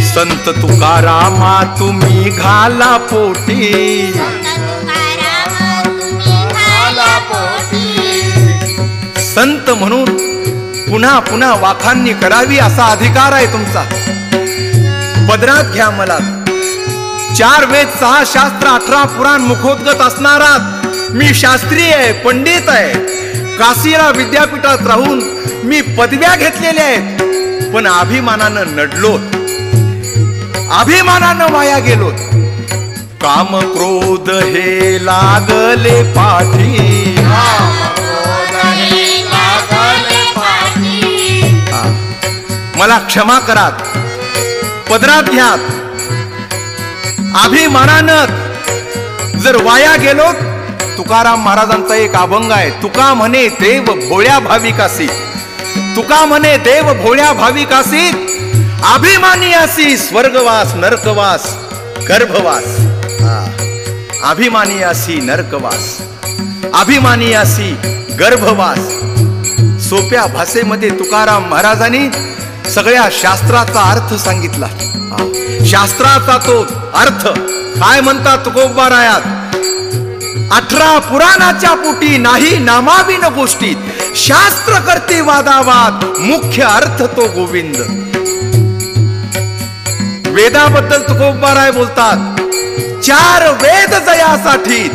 संत तुकारामा तुम्ही घाला पोटी. संत म्हणून पुन्हा पुन्हा वाखांनी करावी असा अधिकार आहे तुमचा. पदरात घ्या मला. चार वेद सहा शास्त्र अठरा पुराण मुखोद्गत असणारा मी शास्त्रीय आहे पंडित आहे. काशीला विद्यापीठात राहून मी पदव्या घेतलेल्या आहेत पण अभिमानानं नडलो अभिमानानं वाया गेलो काम क्रोध हे लागले पाठी. मला क्षमा करात. पदरात घ्यात. अभिमानानं जर वाया गेलो तुकाराम महाराजांचा एक अभंग आहे तुका म्हणे देव भोळ्या भाविकासी. तुका म्हणे देव भोळ्या भाविकासी अभिमानी असी स्वर्गवास नरकवास गर्भवास. अभिमानी असी नरकवास. अभिमानी असी गर्भवास. सोप्या भाषेमध्ये तुकाराम महाराजांनी सगळ्या शास्त्राचा अर्थ सांगितला. शास्त्राचा तो अर्थ. काय म्हणतात तुकोबारायात अठरा पुराणाच्या पुटी नाही नामाविन गोष्टीत. शास्त्र करते वादावाद मुख्य अर्थ तो गोविंद. वेदाबद्दल तुकोबाराय बोलतात. चार वेद जयासाठी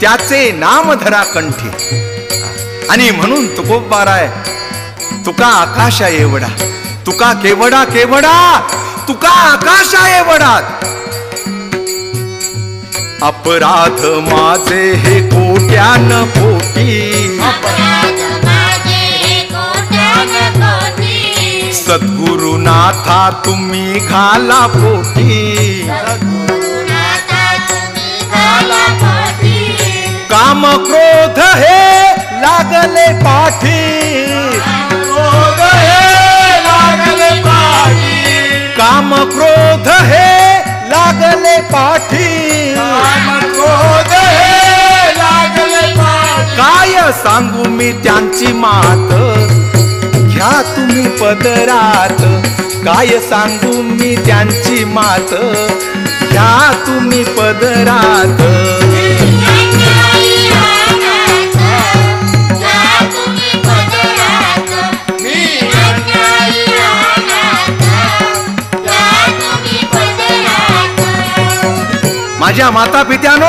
त्याचे नाम धरा कंठी. आणि म्हणून तुकोबाराय तुका आकाशा एवढा तुका केवडा केवडा तुका आकाशा एवढा अपराध माझे हे कोट्यान पोटी. सद्गुरुनाथा तुम्ही घाला पोटी सद्गुरुनाथा तुम्ही घाला पोटी. काम क्रोध हे लागले पाठी क्रोध हे लागले पाठी. काम क्रोध हे लागले पाठी. काय सांगू मी त्यांची मात? घ्या तुम्ही पदरात. काय सांगू मी त्यांची मात? घ्या तुम्ही पदरात. माझ्या माता पित्यानो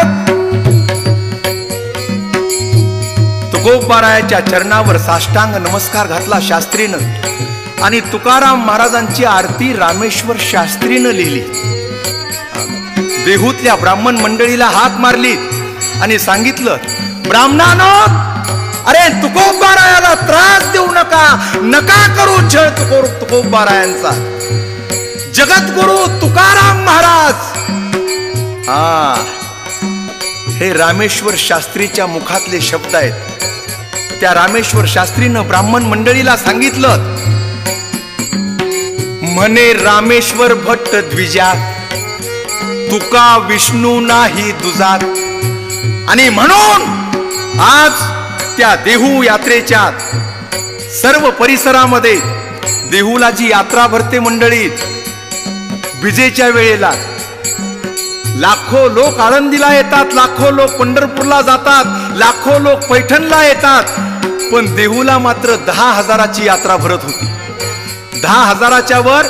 तुकोबारायाच्या चरणावर साष्टांग नमस्कार घातला शास्त्रीनं आणि तुकाराम महाराजांची आरती रामेश्वर शास्त्रीनं लिहिली. देहूतल्या ब्राह्मण मंडळीला हात मारली आणि सांगितलं ब्राह्मणानो अरे तुकोबारायाला त्रास देऊ नका नका करू छळ तुको तुकोबारायांचा. जगद्गुरु तुकाराम महाराज हा. हे रामेश्वर शास्त्रीच्या मुखातले शब्द आहेत. त्या रामेश्वर शास्त्रीनं ब्राह्मण मंडळीला सांगितलं म्हणे रामेश्वर भट्ट द्विजा तुका विष्णू नाही दुजात. आणि म्हणून आज त्या देहू यात्रेच्या सर्व परिसरामध्ये देहूला जी यात्रा भरते मंडळीत विजेच्या वेळेला लाखो लोक आळंदीला येतात लाखो लोक पंढरपूरला जातात लाखो लोक पैठणला येतात. पण देहूला मात्र दहा हजाराची यात्रा भरत होती. दहा हजाराच्या वर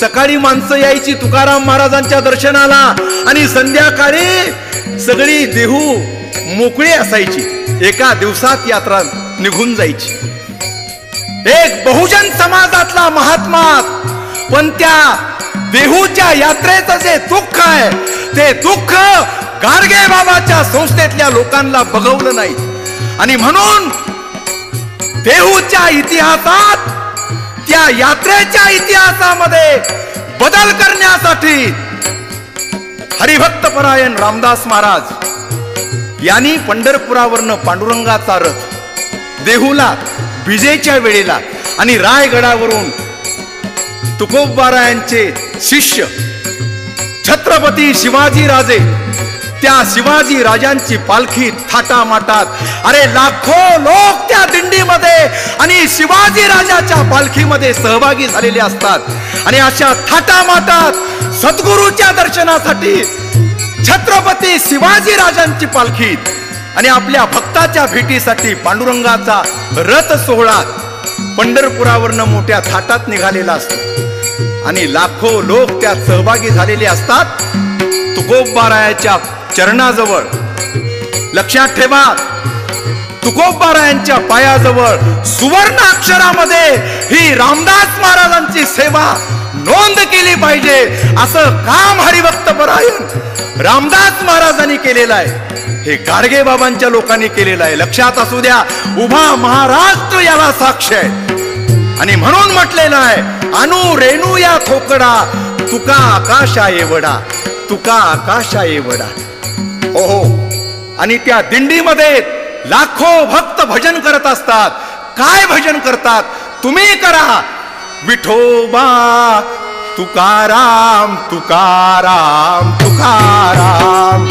सकाळी माणसं यायची तुकाराम महाराजांच्या दर्शनाला आणि संध्याकाळी सगळी देहू मोकळी असायची. एका दिवसात यात्रा निघून जायची. एक बहुजन समाजातला महात्मा पण त्या देहूच्या यात्रेचं जे दुःख आहे ते दुःख गाडगे बाबाच्या संस्थेतल्या लोकांना बघवलं नाही. आणि म्हणून देहूच्या इतिहासात त्या यात्रेच्या इतिहासामध्ये बदल करण्यासाठी हरिभक्तपरायण रामदास महाराज यांनी पंढरपुरावरनं पांडुरंगाचा रथ देहूला विजेच्या वेळेला आणि रायगडावरून तुकोबारायांचे शिष्य छत्रपती शिवाजी राजे. त्या शिवाजी राजांची पालखी थाटा माटात अरे लाखो लोक त्या दिंडीमध्ये आणि शिवाजी राजाच्या पालखीमध्ये सहभागी झालेले असतात. आणि अशा थाटा माटात सद्गुरूच्या दर्शनासाठी छत्रपती शिवाजी राजांची पालखी. आणि आपल्या भक्ताच्या भेटीसाठी पांडुरंगाचा रथ सोहळा पंढरपुरावरनं मोठ्या थाटात निघालेला असतो. आणि लाखो लोक त्यात सहभागी झालेले असतात. तुकोबारायाच्या चरणाजवळ. लक्षात ठेवा. तुकोबारायांच्या पायाजवळ सुवर्ण अक्षरामध्ये ही रामदास महाराजांची सेवा नोंद केली पाहिजे. असं काम हरिभक्त परायण रामदास महाराजांनी केलेलं आहे. हे गाडगे बाबांच्या लोकांनी केलेलं आहे. लक्षात असू द्या उभा महाराष्ट्र याला साक्ष आहे. आणि म्हणून म्हटलेलं आहे अनु रेणू या खोकडा तुका आकाशा एवढा तुका आकाशा एवढा हो हो आणि त्या दिंडीमध्ये लाखो भक्त भजन करत असतात. काय भजन करतात? तुम्ही करा. विठोबा तुकाराम तुकाराम तुकाराम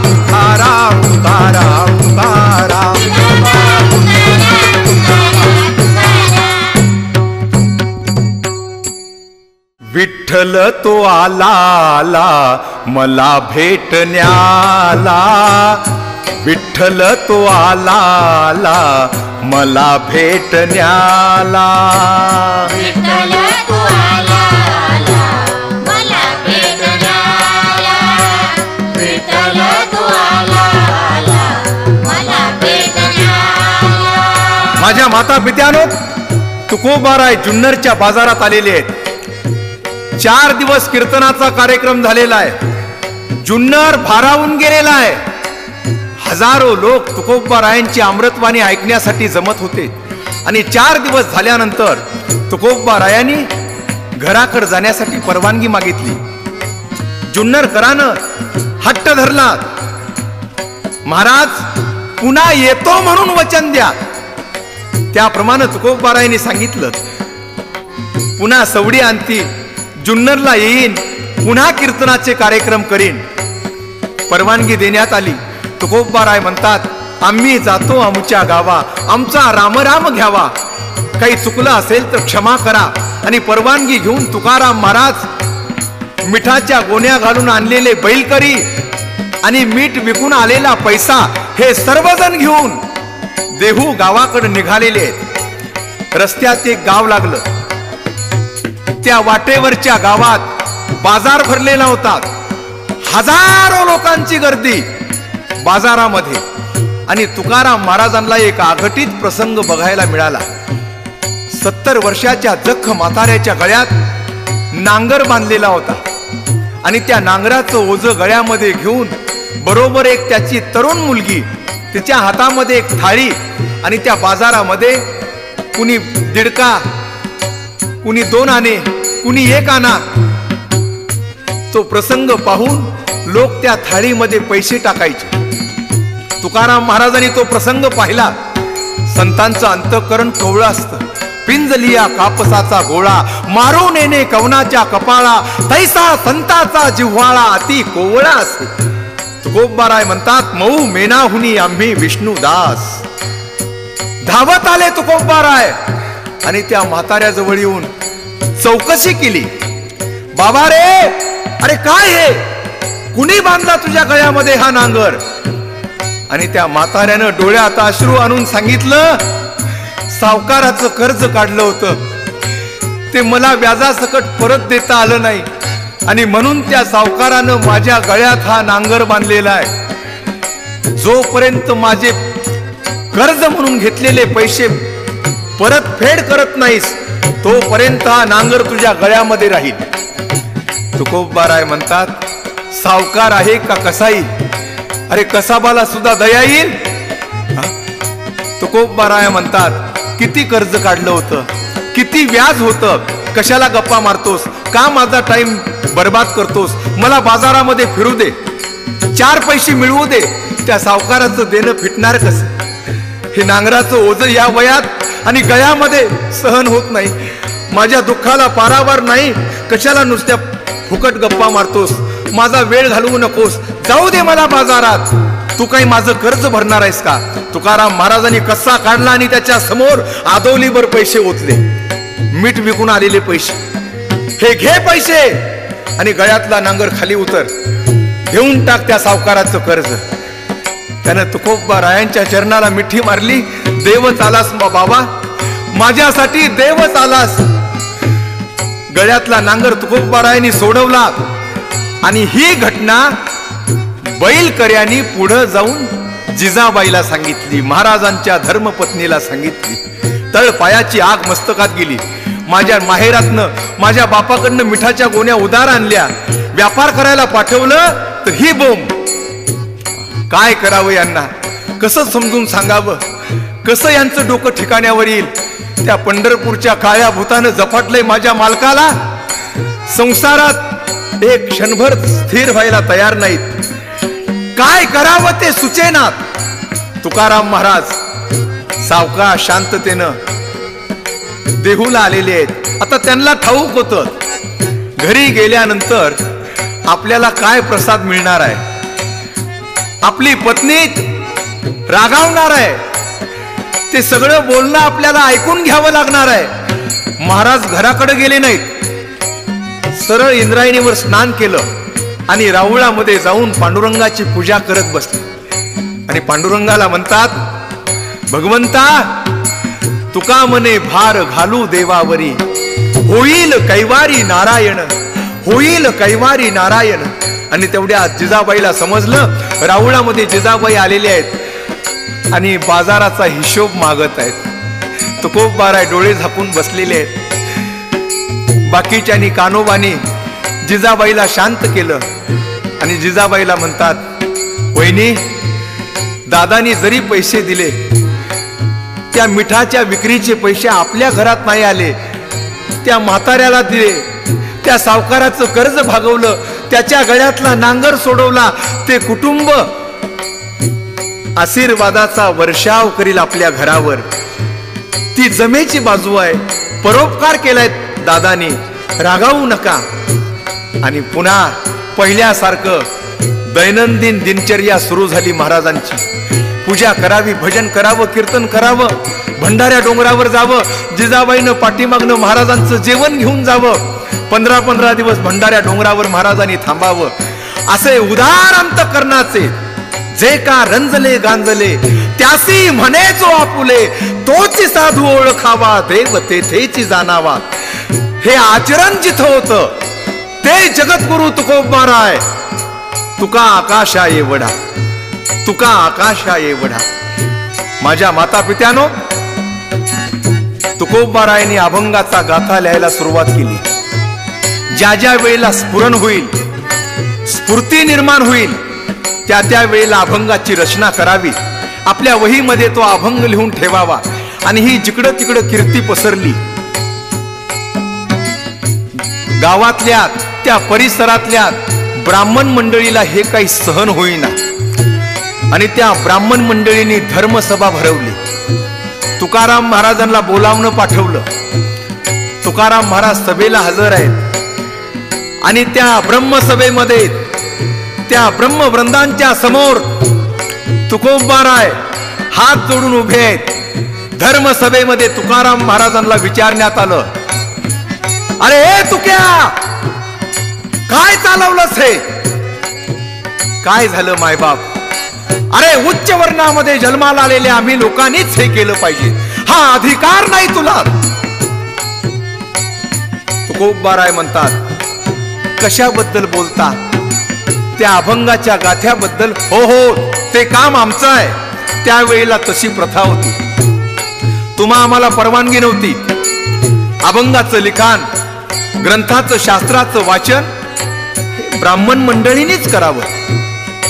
विठोबा तुकाराम तुकाराम विठ्ठल तो आला आला मला भेटण्याला. विठ्ठल तो आला आला मला भेटण्याला. विठ्ठल तू आला माझ्या माता पित्यानो तुकोबाराय जुन्नरच्या बाजारात आलेले आहेत. चार दिवस कीर्तनाचा कार्यक्रम झालेला आहे. जुन्नर भारावून गेलेला आहे. हजारो लोक तुकोबारायांची अमृतवाणी ऐकण्यासाठी जमत होते. आणि चार दिवस झाल्यानंतर तुकोबारायांनी घराकडे जाण्यासाठी परवानगी मागितली. जुन्नरकरानं हट्ट धरला. महाराज पुन्हा येतो म्हणून वचन द्या. त्याप्रमाणे तुकोबारायने सांगितलं. पुन्हा सवडी आणती जुन्नरला येईन पुन्हा कीर्तनाचे कार्यक्रम करीन. परवानगी देण्यात आली. तुकोबाराय म्हणतात आम्ही जातो आमच्या गावा आमचा रामराम घ्यावा. काही चुकलं असेल तर क्षमा करा आणि परवानगी घेऊन तुकाराम महाराज मिठाच्या गोण्या घालून आणलेले बैलकरी आणि मीठ विकून आलेला पैसा हे सर्वजण घेऊन देहू गावाकडे निघालेले आहेत. रस्त्यात एक गाव लागलं. त्या वाटेवरच्या गावात बाजार भरलेला होता. हजारो लोकांची गर्दी बाजारामध्ये. आणि तुकाराम महाराजांना एक आघटित प्रसंग बघायला मिळाला. सत्तर वर्षाच्या जख म्हाताऱ्याच्या गळ्यात नांगर बांधलेला होता. आणि त्या नांगराचं ओझ गळ्यामध्ये घेऊन बरोबर एक त्याची तरुण मुलगी तिच्या हातामध्ये एक थाळी आणि त्या बाजारामध्ये कुणी दिडका कुणी दोन आणे कुणी एक आणा. तो प्रसंग पाहून लोक त्या थाळीमध्ये पैसे टाकायचे. तुकाराम महाराजांनी तो प्रसंग पाहिला. संतांचं अंतकरण कोवळं असतं. पिंजलिया कापसाचा गोळा मारून येणे कवनाच्या कपाळा तैसा संताचा जिव्हाळा अति कोवळा असतो. तुकोबाराय म्हणतात मऊ मेनाहुनी आम्ही विष्णुदास धावत आले तुकोबाराय आणि त्या म्हाताऱ्याजवळ येऊन चौकशी केली. बाबा रे अरे काय हे? कुणी बांधला तुझ्या गळ्यामध्ये हा नांगर? आणि त्या म्हाताऱ्यानं डोळ्यात अश्रू आणून सांगितलं सावकाराचं कर्ज काढलं होतं. ते मला व्याजासकट परत देता आलं नाही. आणि म्हणून त्या सावकारानं माझ्या गळ्यात हा नांगर बांधलेला आहे. जोपर्यंत माझे कर्ज म्हणून घेतलेले पैसे परत फेड करत नाहीस तोपर्यंत हा नांगर तुझ्या गळ्यामध्ये राहील. तुकोबाराय म्हणतात सावकार आहे का कसाई? अरे कसाबाला सुद्धा दया येईल? तुकोबाराय म्हणतात किती कर्ज काढलं होतं? किती व्याज होतं? कशाला गप्पा मारतोस? का माझा टाइम बर्बाद करतोस. मला बाजारामध्ये फिरू दे. चार पैसे मिळवू दे. त्या सावकाराचं देणं फिटणार कसं? हे नांगराचं ओझ या वयात आणि गयामध्ये सहन होत नाही. माझ्या दुःखाला पारावार नाही. कशाला नुसत्या फुकट गप्पा मारतोस? माझा वेळ घालवू नकोस. जाऊ दे मला बाजारात. तू काही माझं कर्ज भरणार आहेस का? तुकाराम महाराजांनी कसा काढला आणि त्याच्यासमोर आदोलीवर पैसे ओतले? मीठ विकून आलेले पैसे. हे घे पैसे. आणि गळ्यातला नांगर खाली उतर. घेऊन टाक त्या सावकाराचं कर्ज. त्यानं तुकोबा रायांच्या चरणाला मिठी मारली देवच आलास बा- बाबा माझ्यासाठी देवच आलास गळ्यातला नांगर तुकोबा रायांनी सोडवला आणि ही घटना बैलकर्यांनी पुढं जाऊन जिजाबाईला सांगितली महाराजांच्या धर्मपत्नीला सांगितली. तळपायाची आग मस्तकात गेली. माझ्या माहेरातनं माझ्या बापाकडनं मिठाच्या गोण्या उदार आणल्या. व्यापार करायला पाठवलं तर ही बोंब. काय करावं यांना? कसं समजून सांगावं? कसं यांचं डोकं ठिकाण्यावर येईल? त्या पंढरपूरच्या काळ्या भूतानं झपाटलंय माझ्या मालकाला? संसारात एक क्षणभर स्थिर व्हायला तयार नाहीत. काय करावं ते सुचेनात? तुकाराम महाराज सावका शांततेनं देहूला आलेले आहेत. आता त्यांना ठाऊक होतं. घरी गेल्यानंतर आपल्याला काय प्रसाद मिळणार आहे? आपली पत्नी रागावणार आहे. ते सगळं बोलणं आपल्याला ऐकून घ्यावं लागणार आहे. महाराज घराकडे गेले नाहीत. सरळ इंद्रायणीवर स्नान केलं आणि राहुळामध्ये जाऊन पांडुरंगाची पूजा करत बसले. आणि पांडुरंगाला म्हणतात भगवंता तुका मने भार घालू देवावरी. होईल कैवारी नारायण होईल कैवारी नारायण. आणि तेवढ्या जिजाबाईला समजलं राहुळामध्ये जिजाबाई आलेले आहेत आणि बाजाराचा हिशोब मागत आहेत. तुकोबाराय डोळे झाकून बसलेले आहेत. बाकीच्यानी कानोबानी जिजाबाईला शांत केलं. आणि जिजाबाईला म्हणतात वहिनी दादानी जरी पैसे दिले त्या मिठाच्या विक्रीचे पैसे आपल्या घरात नाही आले. त्या म्हाताऱ्याला दिले. त्या सावकाराचं कर्ज भागवलं. त्याच्या गळ्यातला नांगर सोडवला. ते कुटुंब आशीर्वादाचा वर्षाव करील आपल्या घरावर. ती जमेची बाजू आहे. परोपकार केलाय दादाने. रागावू नका. आणि पुन्हा पहिल्यासारखं दैनंदिन दिनचर्या सुरू झाली महाराजांची. पूजा करावी भजन करावं कीर्तन करावं भंडाऱ्या डोंगरावर जावं जिजाबाईनं पाठीमागनं महाराजांचं जेवण घेऊन जावं. पंधरा पंधरा दिवस भंडाऱ्या डोंगरावर महाराजांनी थांबावं. असे उदार अंतकरणाचे जे का रंजले गांजले त्यासी म्हणे जो आपुले तोच साधू ओळखावा देव तेथेची जाणावा. हे आचरण जिथं होत ते जगद्गुरु तुकोबाराय तुका आकाशा एवढा वडा. तुका आकाशा एवढा वडा माझ्या माता पित्यानो तुकोबारायने अभंगाचा गाथा लिहायला सुरुवात केली. ज्या ज्या वेळेला स्फुरण होईल स्फूर्ती निर्माण होईल त्या त्या वेळेला अभंगाची रचना करावी. आपल्या वहीमध्ये तो अभंग लिहून ठेवावा. आणि ही जिकडं तिकडं कीर्ती पसरली. गावातल्या त्या परिसरातल्या ब्राह्मण मंडळीला हे काही सहन होईना. आणि त्या ब्राह्मण मंडळींनी धर्मसभा भरवली. तुकाराम महाराजांना बोलावणं पाठवलं. तुकाराम महाराज सभेला हजर आहेत. आणि त्या ब्रह्मसभेमध्ये त्या ब्रह्मवृंदांच्या समोर तुकोबाराय हात जोडून उभे आहेत. धर्मसभेमध्ये तुकाराम महाराजांना विचारण्यात आलं. अरे हे तुक्या! काय चालवलंस हे? काय झालं मायबाप? अरे उच्च वर्णामध्ये जन्माला आलेल्या आम्ही लोकांनीच हे केलं पाहिजे. हा अधिकार नाही तुला. तुकोबाराय म्हणतात. कशाबद्दल बोलता त्या अभंगाच्या गाथ्याबद्दल हो हो ते काम आमचं आहे. त्यावेळेला तशी प्रथा होती. तुम्हा आम्हाला परवानगी नव्हती. अभंगाचं लिखाण ग्रंथाचं शास्त्राचं वाचन ब्राह्मण मंडळीनेच करावं.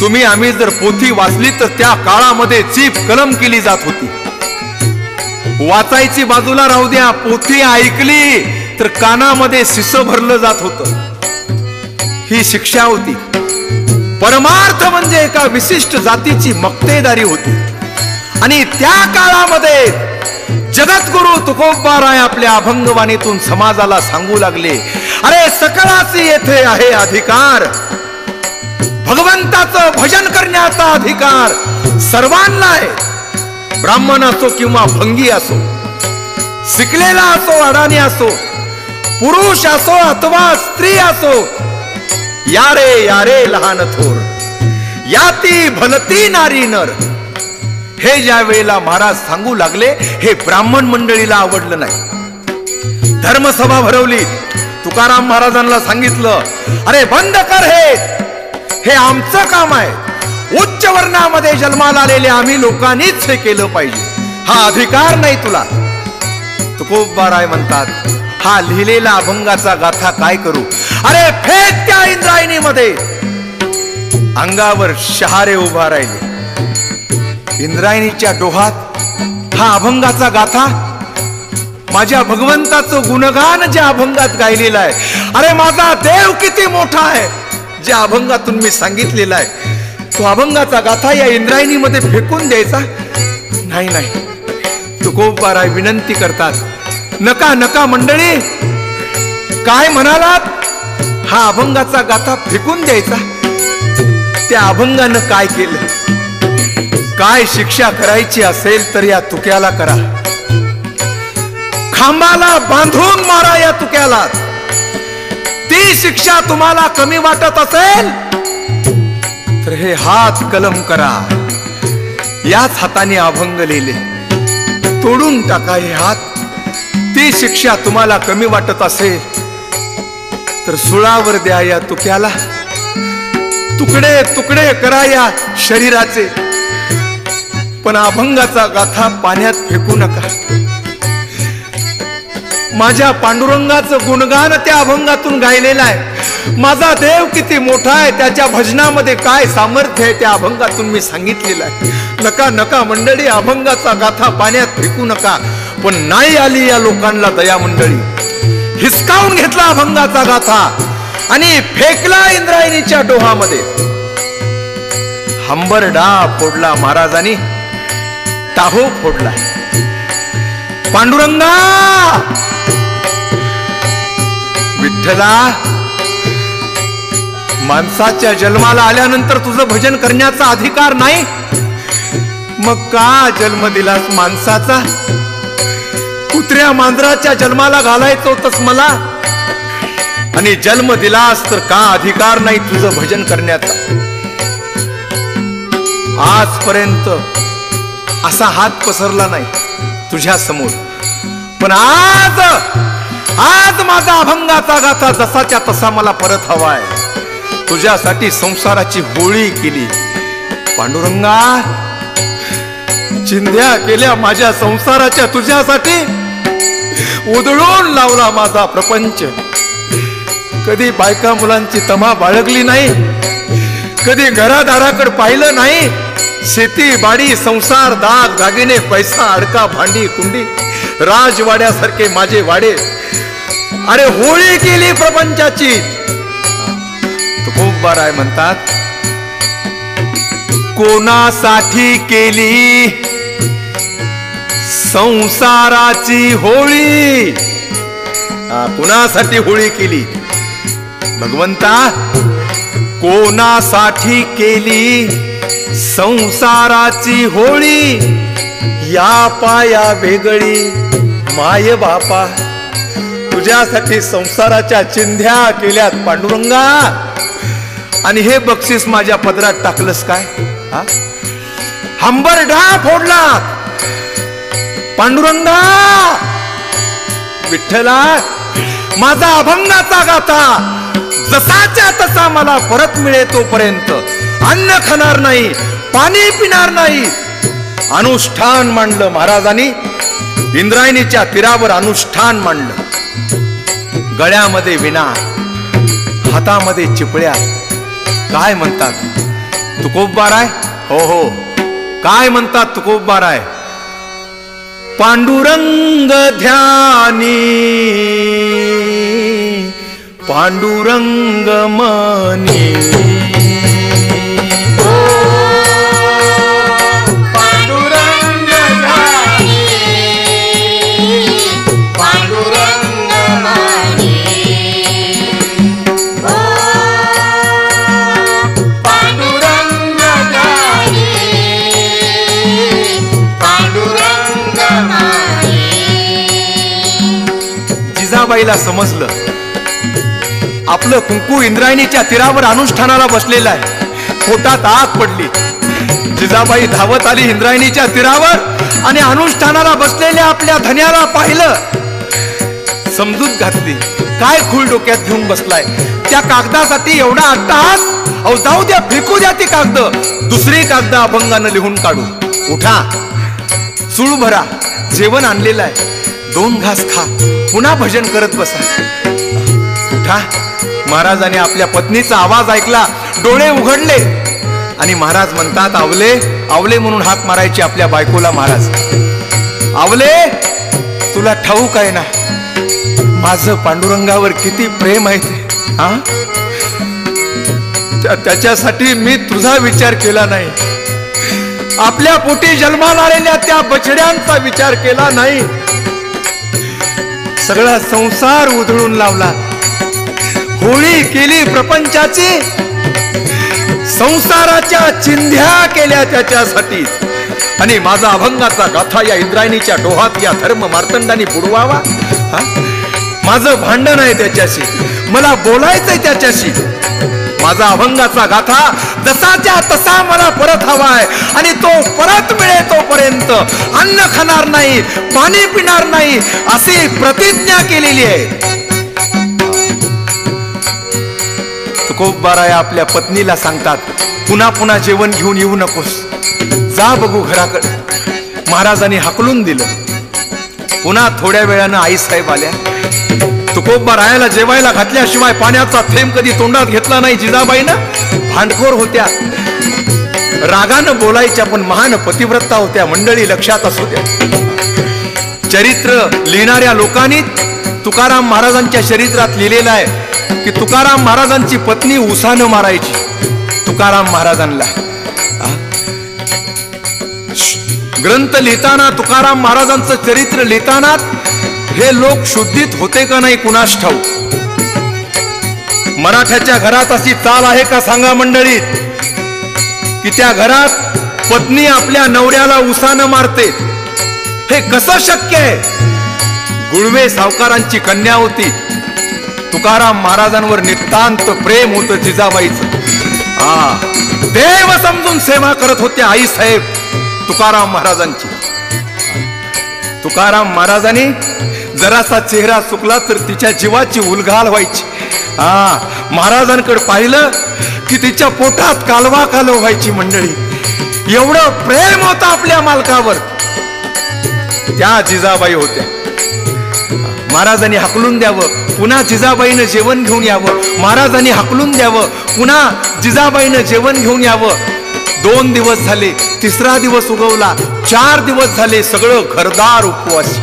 तुम्ही आम्ही जर पोथी वाचली तर त्या काळामध्ये चीप कलम केली जात होती. वाचायची बाजूला राहू द्या पोथी ऐकली तर कानामध्ये शिस भरलं जात होत. ही शिक्षा होती. परमार्थ म्हणजे एका विशिष्ट जातीची मक्तेदारी होती. आणि त्या काळामध्ये जगद्गुरु तुकोबाराय आपल्या अभंगवाणीतून समाजाला सांगू लागले अरे सकळाचे येथे आहे अधिकार भगवंताचं भजन करण्याचा अधिकार सर्वांना आहे. ब्राह्मण असो किंवा भंगी असो शिकलेला असो अडाणी असो पुरुष असो अथवा स्त्री असो यारे यारे लहान थोर याती भलती नारी नर. हे ज्या वेळेला महाराज सांगू लागले हे ब्राह्मण मंडळीला आवडलं नाही. धर्मसभा भरवली तुकाराम महाराजांना सांगितलं अरे बंद कर हे हे आमचं काम आहे. उच्च वर्णामध्ये जन्माला आलेले आम्ही लोकांनीच हे केलं पाहिजे. हा अधिकार नाही तुला. तुकोबाराय म्हणतात हा लिहिलेला अभंगाचा गाथा काय करू? अरे फेक त्या इंद्रायणीमध्ये. अंगावर शहारे उभा राहिले. इंद्रायणीच्या डोहात हा अभंगाचा गाथा? माझ्या भगवंताचं गुणगान ज्या अभंगात गायलेलं आहे. अरे माझा देव किती मोठा आहे. ज्या अभंगातून मी सांगितलेला आहे. तो अभंगाचा गाथा या इंद्रायणीमध्ये फेकून द्यायचा? नाही नाही. तुकोबाराय विनंती करतात. नका नका मंडळी. काय म्हणालात? हा अभंगाचा गाथा फेकून द्यायचा? त्या अभंगानं काय केलं? काय शिक्षा करायची असेल तर या तुक्याला करा. खांबाला बांधून मारा या तुक्याला. ती शिक्षा तुम्हाला कमी वाटत असेल तर हे हात कलम करा. याच हाताने अभंग लिहिले. तोडून टाका हे हात. ती शिक्षा तुम्हाला कमी वाटत असेल तर सुळावर द्या या तुक्याला. तुकडे तुकडे करा या शरीराचे. पण अभंगाचा गाथा पाण्यात फेकू नका. माझ्या पांडुरंगाचं गुणगान त्या अभंगातून गायलेलं आहे. माझा देव किती मोठा आहे त्याच्या भजनामध्ये काय सामर्थ्य आहे त्या अभंगातून मी सांगितलेलं आहे. नका नका मंडळी अभंगाचा गाथा पाण्यात फेकू नका. पण नाही आली या लोकांना दया मंडळी. हिसकावून घेतला अभंगाचा गाथा आणि फेकला इंद्रायणीच्या डोहामध्ये. हंबरडा फोडला महाराजांनी टाहो फोडला. पांडुरंगा! विठ्ठला माणसाच्या जन्माला आल्यानंतर तुझं भजन करण्याचा अधिकार नाही? मग का जन्म दिलास माणसाचा? कुत्र्या मांजराच्या जन्माला घालायचो तस मला? आणि जन्म दिलास तर का अधिकार नाही तुझं भजन करण्याचा? आजपर्यंत असा हात पसरला नाही तुझ्या समोर पण आज आज माझा अभंगाचा गाथा जसाच्या तसा मला परत हवाय. तुझ्यासाठी संसाराची होळी केली. पांडुरंगा चिंध्या केल्या माझ्या संसाराच्या तुझ्यासाठी. उधळून लावला माझा प्रपंच. कधी बायका मुलांची तमा बाळगली नाही. कधी घरादाराकडे पाहिलं नाही. शेती बाडी संसार दाग दागिने पैसा अडका भांडी कुंडी. राजवाड्यासारखे माझे वाडे अरे होळी केली प्रपंचाची. खूप बार आहे म्हणतात कोणासाठी केली संसाराची होळी? कुणासाठी होळी केली? भगवंता कोणासाठी केली संसाराची होळी? या पाया वेगळी माय बापा. तुझ्यासाठी संसाराच्या चिंध्या केल्यात पांडुरंगा. आणि हे बक्षीस माझ्या पदरात टाकलंस काय? हंबर हंबरडा फोडला पांडुरंगा! विठ्ठला माझा अभंगाचा गाथा. जसाच्या तसा मला परत मिळे तोपर्यंत. अन्न खाणार नाही पाणी पिणार नाही. अनुष्ठान मांडलं महाराजांनी. इंद्रायणीच्या तीरावर अनुष्ठान मांडलं. गळ्यामध्ये विना हातामध्ये चिपळ्या. काय म्हणतात? तुकोबबार आहे? हो हो. काय म्हणतात तुकोबबार आहे? पांडुरंग ध्यानी. पांडुरंग मनी. जिजाबाईला समजलं. आपलं कुंकू इंद्रायणीच्या तीरावर अनुष्ठानाला बसलेलं आहे. पोटात आग पडली. जिजाबाई धावत आली इंद्रायणीच्या तीरावर आणि अनुष्ठानाला बसलेल्या आपल्या धन्याला पाहिलं. समजूत घातली. काय खूळ डोक्यात घेऊन बसलाय? त्या कागदासाठी एवढा अट्टहास? अहो जाऊ द्या फेकू द्या ती कागद. दुसरी कागद अभंगानं लिहून काढू. उठा. चूळ भरा. जेवण आणलेलं आहे. दोन घास खा. पुन्हा भजन करत बसा. उठा. महाराजाने आपल्या पत्नीचा आवाज ऐकला. डोळे उघडले. आणि महाराज म्हणतात आवले आवले म्हणून हाक मारायचे आपल्या बायकोला महाराज. आवले तुला ठाऊक आहे ना? माझं पांडुरंगावर किती प्रेम आहे ते. हा? त्याच्यासाठी मी तुझा विचार केला नाही. आपल्या पोटी जन्माला आलेल्या त्या बछड्यांचा विचार केला नाही. सगळा संसार उधळून लावला. होळी केली प्रपंचाची संसाराच्या चिंध्या केल्या त्याच्यासाठी. आणि माझा अभंगाचा गाथा या इंद्रायणीच्या डोहात या धर्म मार्तंडाने बुडवावा? माझं भांडण आहे त्याच्याशी. मला बोलायचंय त्याच्याशी. माझा अभंगाचा गाथा जसाच्या तसा मला परत हवा आहे आणि तो परत मिळेल. अन्न खाणार नाही पाणी पिणार नाही अशी प्रतिज्ञा केलेली आहे. तुकोबाराय आपल्या पत्नीला सांगतात पुन्हा पुन्हा जेवण घेऊन येऊ नकोस. जा बघू घराकडे. महाराजांनी हाकलून दिलं. पुन्हा थोड्या वेळानं आई साहेब आल्या. तुकोबा रायाला जेवायला घातल्याशिवाय पाण्याचा थेंब कधी तोंडात घेतला नाही जिजाबाईनं? भांडखोर होत्या. रागानं बोलायच्या पण महान पतिव्रता होत्या मंडळी लक्षात असू द्या. चरित्र लिहिणाऱ्या लोकांनी तुकाराम महाराजांच्या चरित्रात लिहिलेलं आहे की तुकाराम महाराजांची पत्नी उसानं मारायची. तुकाराम महाराजांना ग्रंथ लिहिताना तुकाराम महाराजांचं चरित्र लिहिताना हे लोक शुद्धीत होते का नाही कुणास ठाऊ मराठ्याच्या घरात अशी चाल आहे का सांगा मंडळीत की त्या घरात पत्नी आपल्या नवऱ्याला उसानं मारते. हे कसं शक्य आहे? गुळवे सावकारांची कन्या होती. तुकाराम महाराजांवर नितांत प्रेम होत जिजाबाईचं. हा देव समजून सेवा करत होते आई साहेब तुकाराम महाराजांची. तुकाराम महाराजांनी जरासा चेहरा चुकला तर तिच्या जीवाची उलघाल व्हायची. हा महाराजांकडे पाहिलं की तिच्या पोटात कालवा कालो व्हायची मंडळी. एवढं प्रेम होतं आपल्या मालकावर. त्या जिजाबाई होत्या. महाराजांनी हाकलून द्यावं पुन्हा जिजाबाईनं जेवण घेऊन यावं महाराजांनी हाकलून द्यावं पुन्हा जिजाबाईनं जेवण घेऊन यावं. दोन दिवस झाले तिसरा दिवस उगवला चार दिवस झाले सगळं घरदार उपवास.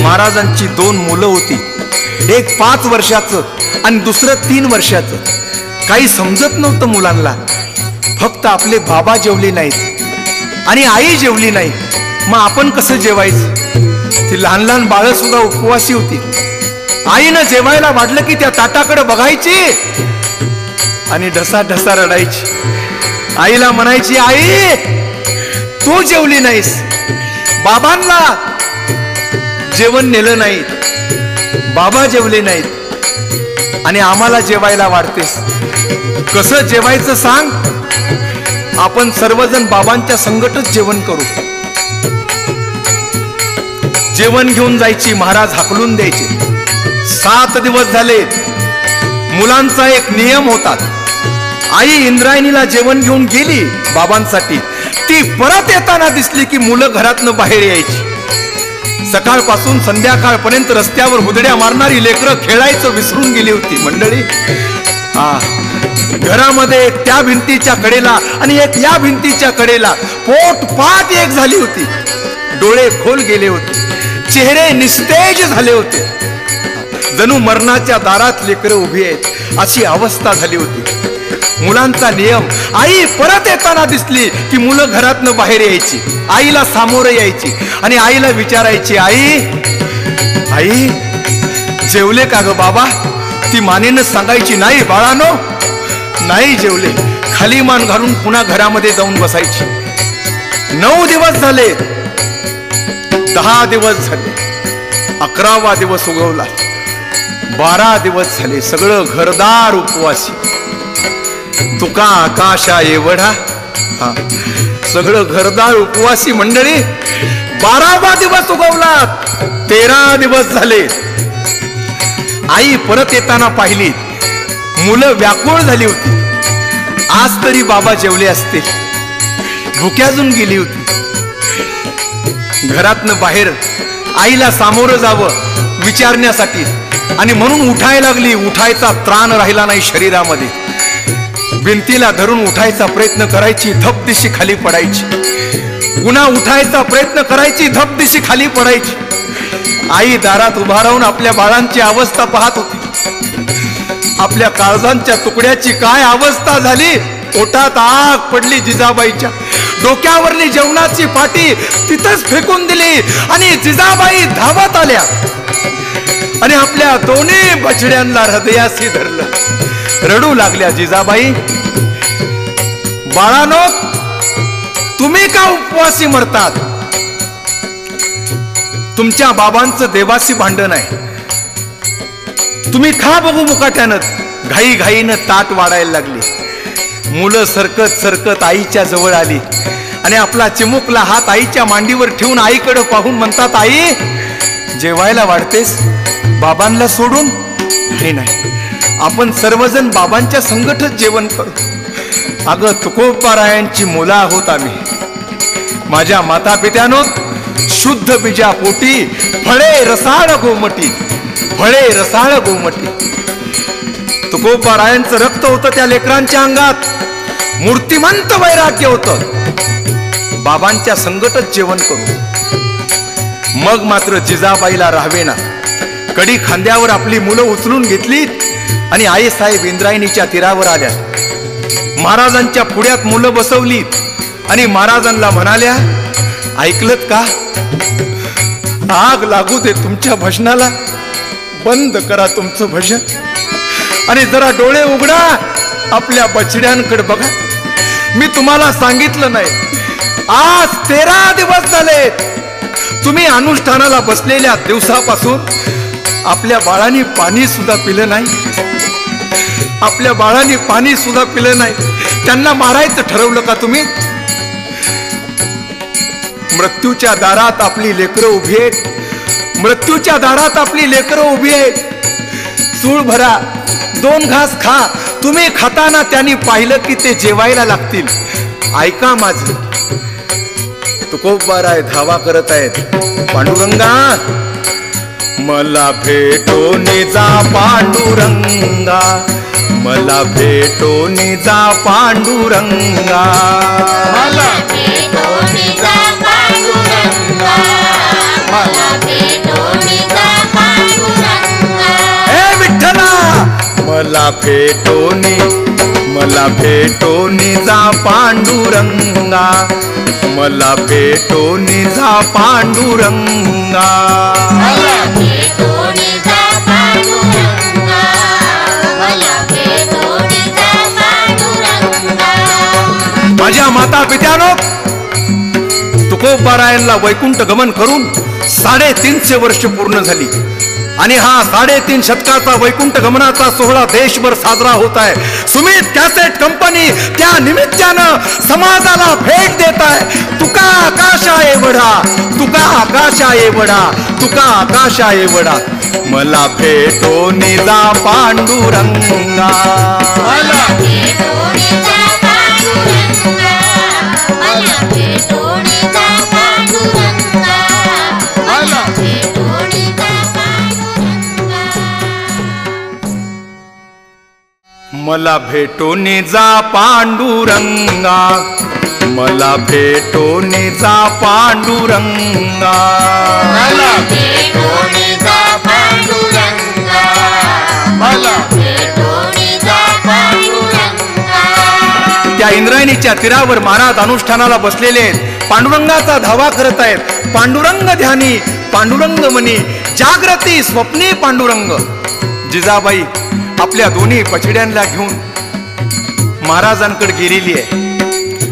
महाराजांची दोन मुलं होती. एक पाच वर्षाचं आणि दुसरं तीन वर्षाचं. काही समजत नव्हतं मुलांना. फक्त आपले बाबा जेवले नाहीत आणि आई जेवली नाही. मग आपण कसं जेवायचं? ती लहान लहान बाळ सुद्धा उपवासी होती. आईनं जेवायला वाटलं की त्या ताटाकडे बघायची आणि ढसा ढसा रडायची. आईला म्हणायची आई तू जेवली नाहीस. बाबांना जेवण नेलं नाही बाबा जेवले नाहीत. आणि आम्हाला जेवायला वाढतेस. कसं जेवायचं सांग? आपण सर्वजण बाबांच्या संगटच जेवण करू. जेवण घेऊन जायची महाराज हाकलून द्यायचे. सात दिवस झाले मुलांचा एक नियम होता. आई इंद्रायणीला जेवण घेऊन गेली बाबांसाठी. ती परत येताना दिसली की मुलं घरातनं बाहेर यायची. सकाळपासून संध्याकाळपर्यंत रस्त्यावर हुदड्या मारणारी लेकरं खेळायचं विसरून गेली होती मंडळी. हा घरामध्ये एक त्या भिंतीच्या कडेला आणि एक या भिंतीच्या कडेला पोट पाट एक झाली होती. डोळे खोल गेले होते. चेहरे निस्तेज झाले होते. जणू मरणाच्या दारात लेकरं उभी आहेत अशी अवस्था झाली होती. मुलांचा नियम आई परत येताना दिसली की मुलं घरातनं बाहेर यायची आईला सामोरं यायची आणि आईला विचारायची आई आई जेवले का ग बाबा? ती मानेनं सांगायची नाही बाळानो. नाही जेवले. खाली मान घालून पुन्हा घरामध्ये जाऊन बसायची. नऊ दिवस झाले. दहा दिवस झाले. अकरावा दिवस उगवला. बारा दिवस झाले. सगळं घरदार उपवासी. तुका आकाशा एवढा. हा. सगळं घरदार उपवासी मंडळी बारावा दिवस उगवला. तेरा दिवस झाले. आई परत येताना पाहिली मुलं व्याकुळ झाली होती. आज तरी बाबा जेवले असतील. भुक्याजून गेली होती. घरातनं बाहेर आईला सामोरं जावं विचारण्यासाठी आणि म्हणून उठायला लागली उठायचा त्राण राहिला नाही शरीरामध्ये. भिंतीला धरून उठायचा प्रयत्न करायची धपदिशी खाली पडायची. पुन्हा उठायचा प्रयत्न करायची धप दिशी खाली पडायची. आई दारात उभा राहून आपल्या बाळांची अवस्था पाहत होती. आपल्या काळजांच्या तुकड्याची काय अवस्था झाली? पोटात आग पडली जिजाबाईच्या. डोक्यावरली जेवणाची पाटी तिथंच फेकून दिली आणि जिजाबाई धावत आल्या. आणि आपल्या दोन्ही बछड्यांना हृदयाशी धरलं. रडू लागल्या जिजाबाई. बाळानो तुम्ही का उपवासी मरतात? तुमच्या बाबांचं देवासी भांडण आहे. तुम्ही खा बघू मुकाट्यानं. घाई घाईनं ताट वाढायला लागली. मुलं सरकत सरकत आईच्या जवळ आली. आणि आपला चिमुकला हात आईच्या मांडीवर ठेवून आईकडे पाहून म्हणतात आई जेवायला वाढतेस? बाबांना सोडून? हे नाही. आपण सर्वजण बाबांच्या संगठच जेवण करू. अगं तुकोबारायांची मुलं आहोत आम्ही. माझ्या माता पित्यानो शुद्ध बीजा पोटी फळे रसाळ गोमटी फळे रसाळ गोमटी. तुकोबारायांचं रक्त होतं त्या लेकरांच्या अंगात. मूर्तिमंत वैराग्य होतं. बाबांच्या संगटच जेवण करू. मग मात्र जिजाबाईला राहावेना. कडी खांद्यावर आपली मुलं उचलून घेतलीत आणि आई साहेब इंद्रायणीच्या तीरावर आल्या. महाराजांच्या पुढ्यात मुलं बसवलीत आणि महाराजांना म्हणाल्या ऐकलत का? आग लागू दे तुमच्या भजनाला. बंद करा तुमचं भजन. आणि जरा डोळे उघडा आपल्या बछड्यांकडे बघा. मी तुम्हाला सांगितलं नाही. आज तेरा दिवस झाले. तुम्ही अनुष्ठानाला बसलेल्या दिवसापासून आपल्या बाळांनी पाणी सुद्धा पिलं नाही. आपल्या बाळांनी पाणी सुद्धा पिलं नाही. त्यांना मारायचं ठरवलं का तुम्ही? मृत्यूच्या दारात आपली लेकरं उभी आहेत. मृत्यूच्या दारात आपली लेकरं उभी आहेत. चूळ भरा दोन घास खा. तुम्ही खाताना त्यांनी पाहिलं की ते जेवायला लागतील. ऐका माझ. तुकोबार आहे धावा करत आहेत. पांडुरंगा मला भेटो जा पांडुरंगा. मला भेटो जा पांडुरंगा. मला भेटोनीचा पांडुरंगा मला भेटोनी मला भेटोनी जा पांडुरंगा. मला भेटोनी जा पांडुरंगा. मला भेटोनीचा पांडुरंगा. मला भेटोनीचा पांडुरंगा. माझ्या माता पित्यानो तुकोबारायणला वैकुंठ गमन करून साडेतीनशे वर्ष पूर्ण झाली. आणि हा साडेतीन शतकाचा वैकुंठ गमनाचा सोहळा देशभर साजरा होत आहे. सुमित कॅसेट कंपनी त्या निमित्तानं समाजाला भेट देत आहे. तुका आकाशा एवढा तुका आकाशा एवढा तुका आकाशा एवढा मला भेटो निजा पांडुरंगा. मला मला भेटो निजा पांडुरंगा. मला भेटो निजा पांडुरंगा. मला पांडुरंगा. मला भेटोनीचा पांडुरंगा. त्या इंद्रायणीच्या तीरावर महाराज अनुष्ठानाला बसलेले आहेत. पांडुरंगाचा धावा करत आहेत. पांडुरंग ध्यानी पांडुरंग मनी जागृती स्वप्नी पांडुरंग. जिजाबाई आपल्या दोन्ही पछड्यांना घेऊन महाराजांकडे गेलेली आहे.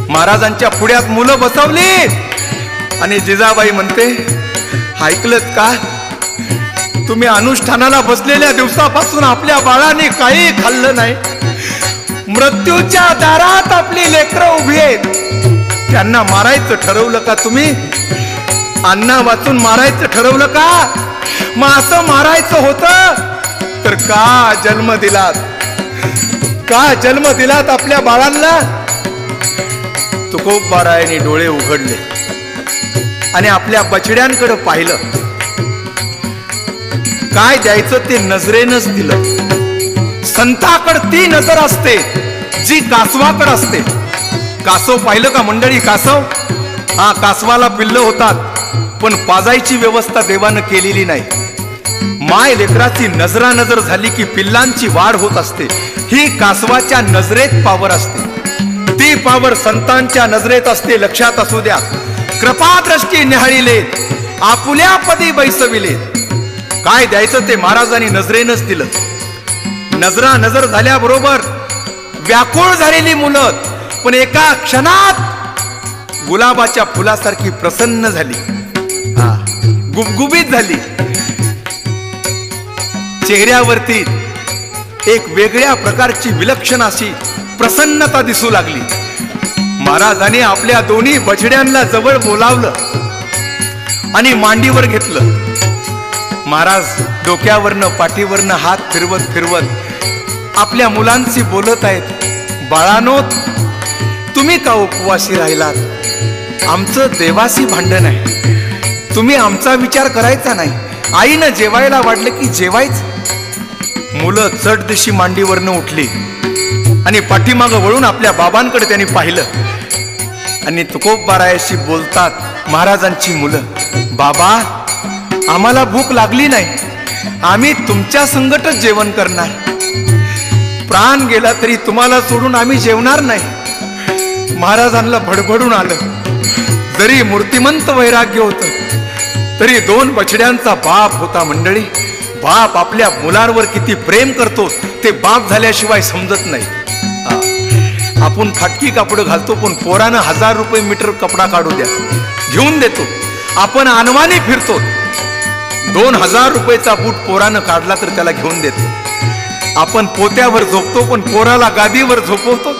महाराजांच्या पुढ्यात मुलं बसवली आणि जिजाबाई म्हणते ऐकलत का? तुम्ही अनुष्ठानाला बसलेल्या दिवसापासून आपल्या बाळाने काही खाल्लं नाही. मृत्यूच्या दारात आपली लेकरं उभी आहेत. त्यांना मारायचं ठरवलं का तुम्ही? अन्ना वाचून मारायचं ठरवलं का? मग असं मारायचं होतं तर का जन्म दिलात? का जन्म दिलात आपल्या बाळांना? तुकोबारायने डोळे उघडले आणि आपल्या बछड्यांकडे पाहिलं. काय द्यायचं ते नजरेनच दिलं. संताकड ती नजर असते जी कासवाकड असते. कासव पाहिलं का मंडळी कासव? हा कासवाला पिल्ल होतात पण पाजायची व्यवस्था देवानं केलेली नाही. माय लेकराची नजरा नजर झाली की पिल्लांची वाढ होत असते. ही कासवाच्या नजरेत पावर असते. ती पावर संतांच्या नजरेत असते लक्षात असू द्या. कृपादृष्टी निहाळिले आपुल्या पदी बैसविले. काय द्यायचं ते महाराजांनी नजरेनच दिलं. नजरा नजर झाल्याबरोबर व्याकुळ झालेली मुलं पण एका क्षणात गुलाबाच्या फुलासारखी प्रसन्न झाली. गुबगुबीत झाली. चेहऱ्यावरती एक वेगळ्या प्रकारची विलक्षण अशी प्रसन्नता दिसू लागली. महाराजाने आपल्या दोन्ही बछड्यांना जवळ बोलावलं आणि मांडीवर घेतलं. महाराज डोक्यावरनं पाठीवरनं हात फिरवत फिरवत आपल्या मुलांशी बोलत आहेत. बाळानो तुम्ही का उपवासी राहिलात? आमचं देवाशी भांडण आहे. तुम्ही आमचा विचार करायचा नाही. आईनं जेवायला वाटलं की जेवायच? मुलं चट दिशी मांडीवरनं उठली आणि पाठीमागं वळून आपल्या बाबांकडे त्यांनी पाहिलं. आणि तुकोबारायाशी बोलतात महाराजांची मुलं बाबा आम्हाला भूक लागली नाही. आम्ही तुमच्या संगटच जेवण करणार. प्राण गेला तरी तुम्हाला सोडून आम्ही जेवणार नाही. महाराजांना भडभडून आलं. जरी मूर्तिमंत वैराग्य होतं तरी दोन बछड्यांचा बाप होता मंडळी. बाप आपल्या मुलांवर किती प्रेम करतो ते बाप झाल्याशिवाय समजत नाही. आपण फाटकी कापड घालतो पण पोरानं हजार रुपये मीटर कपडा काढू द्या. घेऊन देतो. आपण अनवाने फिरतो. दोन हजार रुपयेचा बूट पोरानं काढला तर त्याला घेऊन देतो. आपण पोत्यावर झोपतो पण पोराला गादीवर झोपवतो.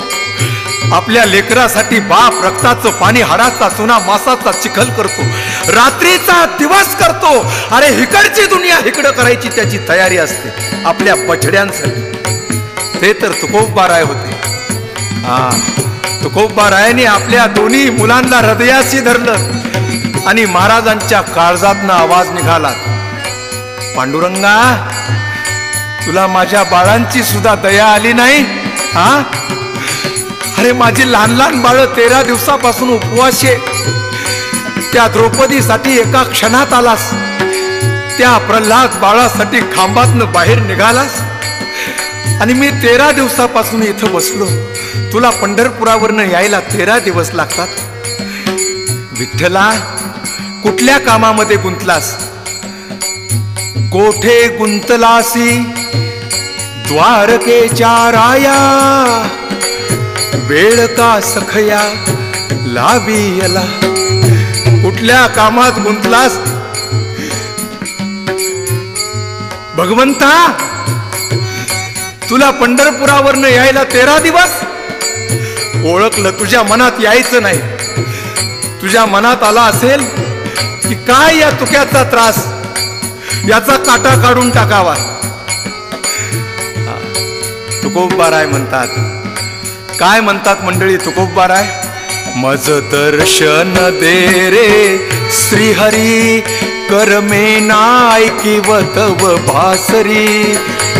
आपल्या लेकरासाठी बाप रक्ताचं पाणी हाडाचा चुना मासाचा चिखल करतो. रात्रीचा दिवस करतो. अरे हिकडची दुनिया हिकडं करायची त्याची तयारी असते. आपल्या बछड्यांसाठी. ते तर तुकोबाराय होते. हा तुकोबारायाने आपल्या दोन्ही मुलांना हृदयाशी धरलं आणि महाराजांच्या काळजातनं आवाज निघाला. पांडुरंगा तुला माझ्या बाळांची सुद्धा दया आली नाही? हा? अरे माझी लहान लहान बाळ तेरा दिवसापासून उपवास आहे. त्या द्रौपदीसाठी एका क्षणात आलास. त्या प्रल्हाद बाळासाठी खांबातनं बाहेर निघालास. आणि मी तेरा दिवसापासून इथं बसलो. तुला पंढरपुरावरनं यायला तेरा दिवस लागतात. विठ्ठला कुठल्या कामामध्ये गुंतलास? कोठे गुंतलासी द्वारकेच्या राया. वेळ का सखया लावियला? कुठल्या कामात गुंतलास? भगवंता तुला पंढरपुरावरनं यायला तेरा दिवस? ओळखलं तुझ्या मनात यायचं नाही. तुझ्या मनात आला असेल की काय या तुक्याचा त्रास? याचा काटा काढून टाकावा. तुकोबाराय म्हणतात. काय म्हणतात मंडळी तुकोबाराय मज दर्शन दे रे. श्रीहरी करमे नायकी वतव भासरी.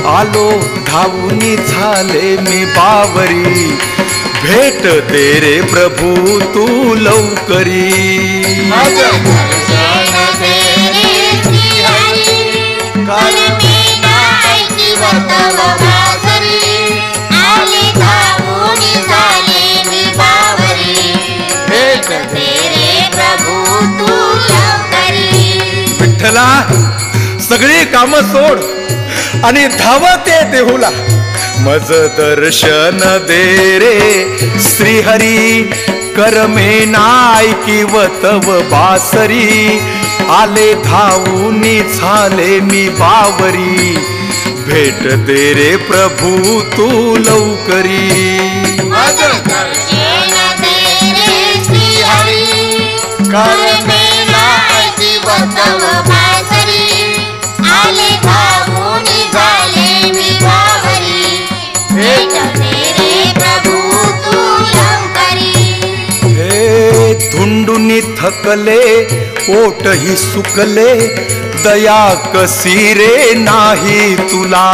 आलो धावूनी झाले मी बावरी. भेट दे रे प्रभू तू लवकरी. माझं चला सगळी काम सोड आणि धावते देहूला. मज दर्शन दे रे श्रीहरी करमे नायकी वतव बासरी आले धावूनी झाले मी बावरी. भेट दे रे प्रभू तू लवकरी. माझं धुंडुनी थकले पोटही सुकले दया कसी रे नाही तुला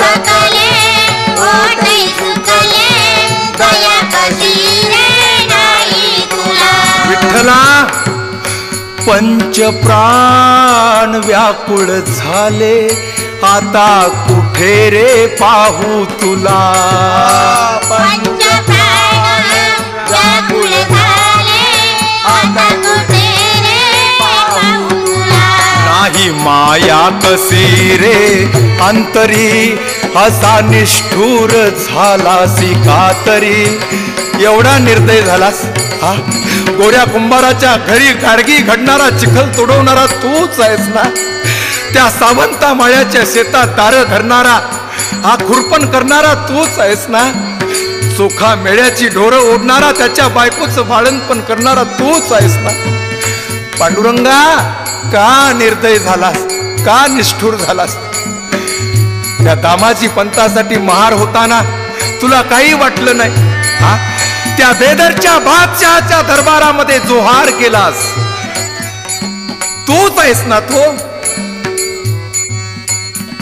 थकले, ओठही सुकले, दया कशी रे नाही तुला. विठ्ठला पंच प्राण व्याकुळ झाले आता कुठे रे पाहू तुला पंचप्राण नाही माया कसी रे? अंतरी असा निष्ठूर झालासी कातरी एवढा निर्दय झालास हा? गोऱ्या कुंभाराच्या घरी गाडगी घडणारा चिखल तुडवणारा तूच आहेस ना? त्या सावंता माळ्याच्या शेतात तार धरणारा हा खुरपण करणारा तूच आहेस ना? चोखा मेळ्याची ढोरं ओढणारा त्याच्या बायकोचं भाळणपण करणारा तूच आहेस ना? पांडुरंगा का निर्दय झालास? का निष्ठूर झालास? त्या दामाजी पंतासाठी महार होताना तुला काही वाटलं नाही हा? त्या बेदरच्या बादशहाच्या दरबारामध्ये जोहार केलास तूच आहेस ना तो?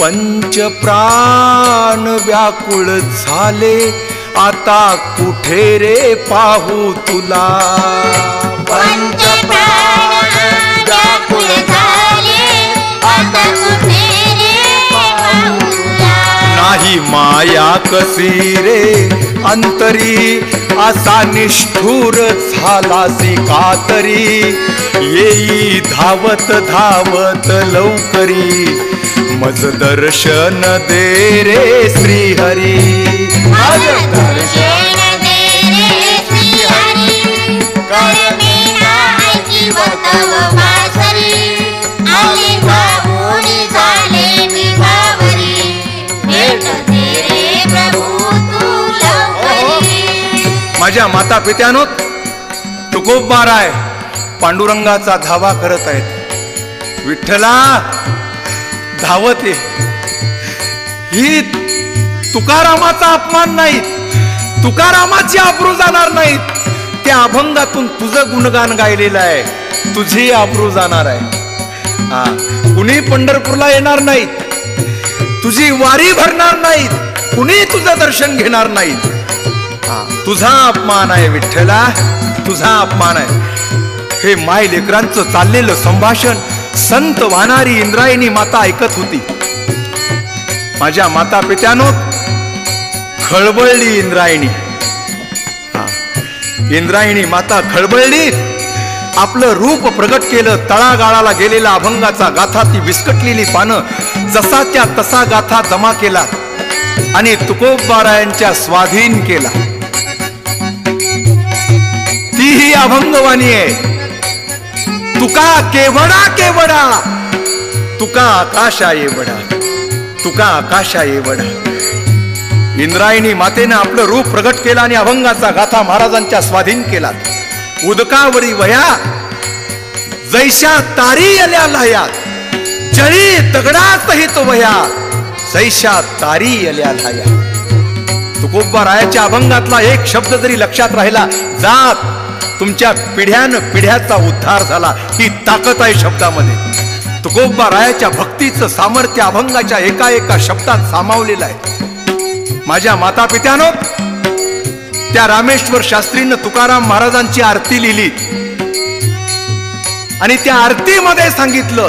पंच प्राण व्याकुळ झाले आता कुठे रे पाहू तुला? पंच ही माया कसी रे? अंतरी असा निष्ठूर झालासी कातरी येई धावत धावत लवकरी. मज दर्शन दे रे श्रीहरी. मज दर्शन दे रे श्रीहरी. माझ्या माता पित्यानो तुकोबार पांडुरंगाचा धावा करत आहेत. विठ्ठला धावते. ही तुकारामाचा अपमान नाही तुकारामाची आबरू जाणार नाहीत त्या अभंगातून तुझं गुणगान गायलेलं आहे तुझी आबरू जाणार आहे. हा कुणी पंढरपूरला येणार नाहीत तुझी वारी भरणार नाहीत कुणी तुझं दर्शन घेणार नाहीत तुझा अपमान आहे विठ्ठला तुझा अपमान आहे. हे माय लेकरांचं चाललेलं संभाषण संत वाहणारी इंद्रायणी माता ऐकत होती. माझ्या माता पित्यानो खळबळली इंद्रायणी. इंद्रायणी माता खळबळली आपलं रूप प्रगट केलं तळागाळाला गेलेला अभंगाचा गाथा ती विस्कटलेली पानं जसाच्या तसा गाथा जमा केला आणि तुकोबारायांच्या स्वाधीन केला. तीही अभंगवाणी आहे. तुका केवडा केवडा तुका आकाशा येवडा तुका आकाशा येवडा इंद्रायणी मातेनं आपलं रूप प्रगट केलं आणि अभंगाचा गाथा महाराजांच्या स्वाधीन केला उदकावरी वया जैशा तारी आल्या लयात. जळी दगडा सहित वया जैशा तारी आल्या लाया तुकोबा रायाच्या अभंगातला एक शब्द जरी लक्षात राहिला जात तुमच्या पिढ्यान पिढ्याचा उद्धार झाला ही ताकद आहे शब्दामध्ये. तुकोबा रायाच्या भक्तीचं सामर्थ्य अभंगाच्या एका एका शब्दात सामावलेलं आहे. माझ्या माता पित्यानो त्या रामेश्वर शास्त्रीनं तुकाराम महाराजांची आरती लिहिली. आणि त्या आरतीमध्ये सांगितलं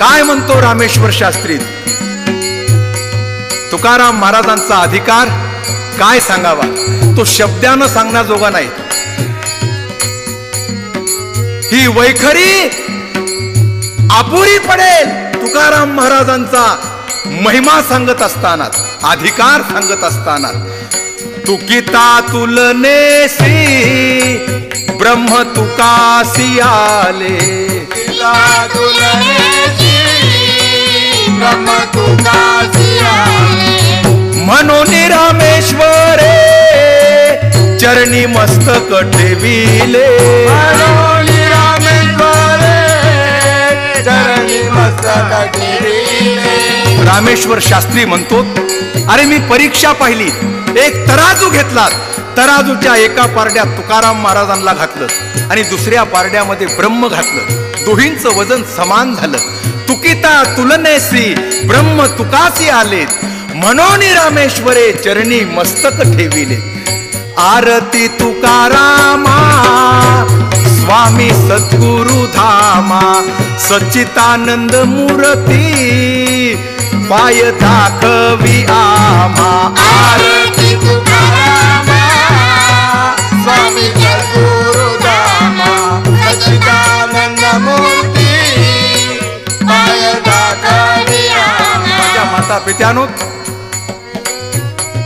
काय म्हणतो रामेश्वर शास्त्री? तुकाराम महाराजांचा अधिकार काय सांगावा? तो शब्दानं सांगण्याजोगा नाही. ही वैखरी अपुरी पडेल. तुकाराम महाराजांचा महिमा सांगत असताना अधिकार सांगत असताना तुकिता तुलनेसी ब्रह्म तुकासी आले. तुला तुलनेची ब्रह्म तुकासी आले. म्हणून रामेश्वरे चरणी मस्तक ठेविले रामेश्वर शास्त्री म्हणतो अरे मी परीक्षा पाहिली एक तराजू घेतला तराजूच्या एका पारड्यात तुकाराम महाराजांना घातलं आणि दुसऱ्या पारड्यामध्ये ब्रह्म घातलं. दोहींचं वजन समान झालं. तुकिता तुलनेसी ब्रह्म तुकासी आले म्हणून रामेश्वरे चरणी मस्तक ठेविले आरती तुकारामा स्वामी सद्गुरु धामा सच्चितानंद मूर्ती पाय दाखवी आमा आरती तुकारामा स्वामी मूर्ती पाय दाखवी माझ्या माता पित्यानो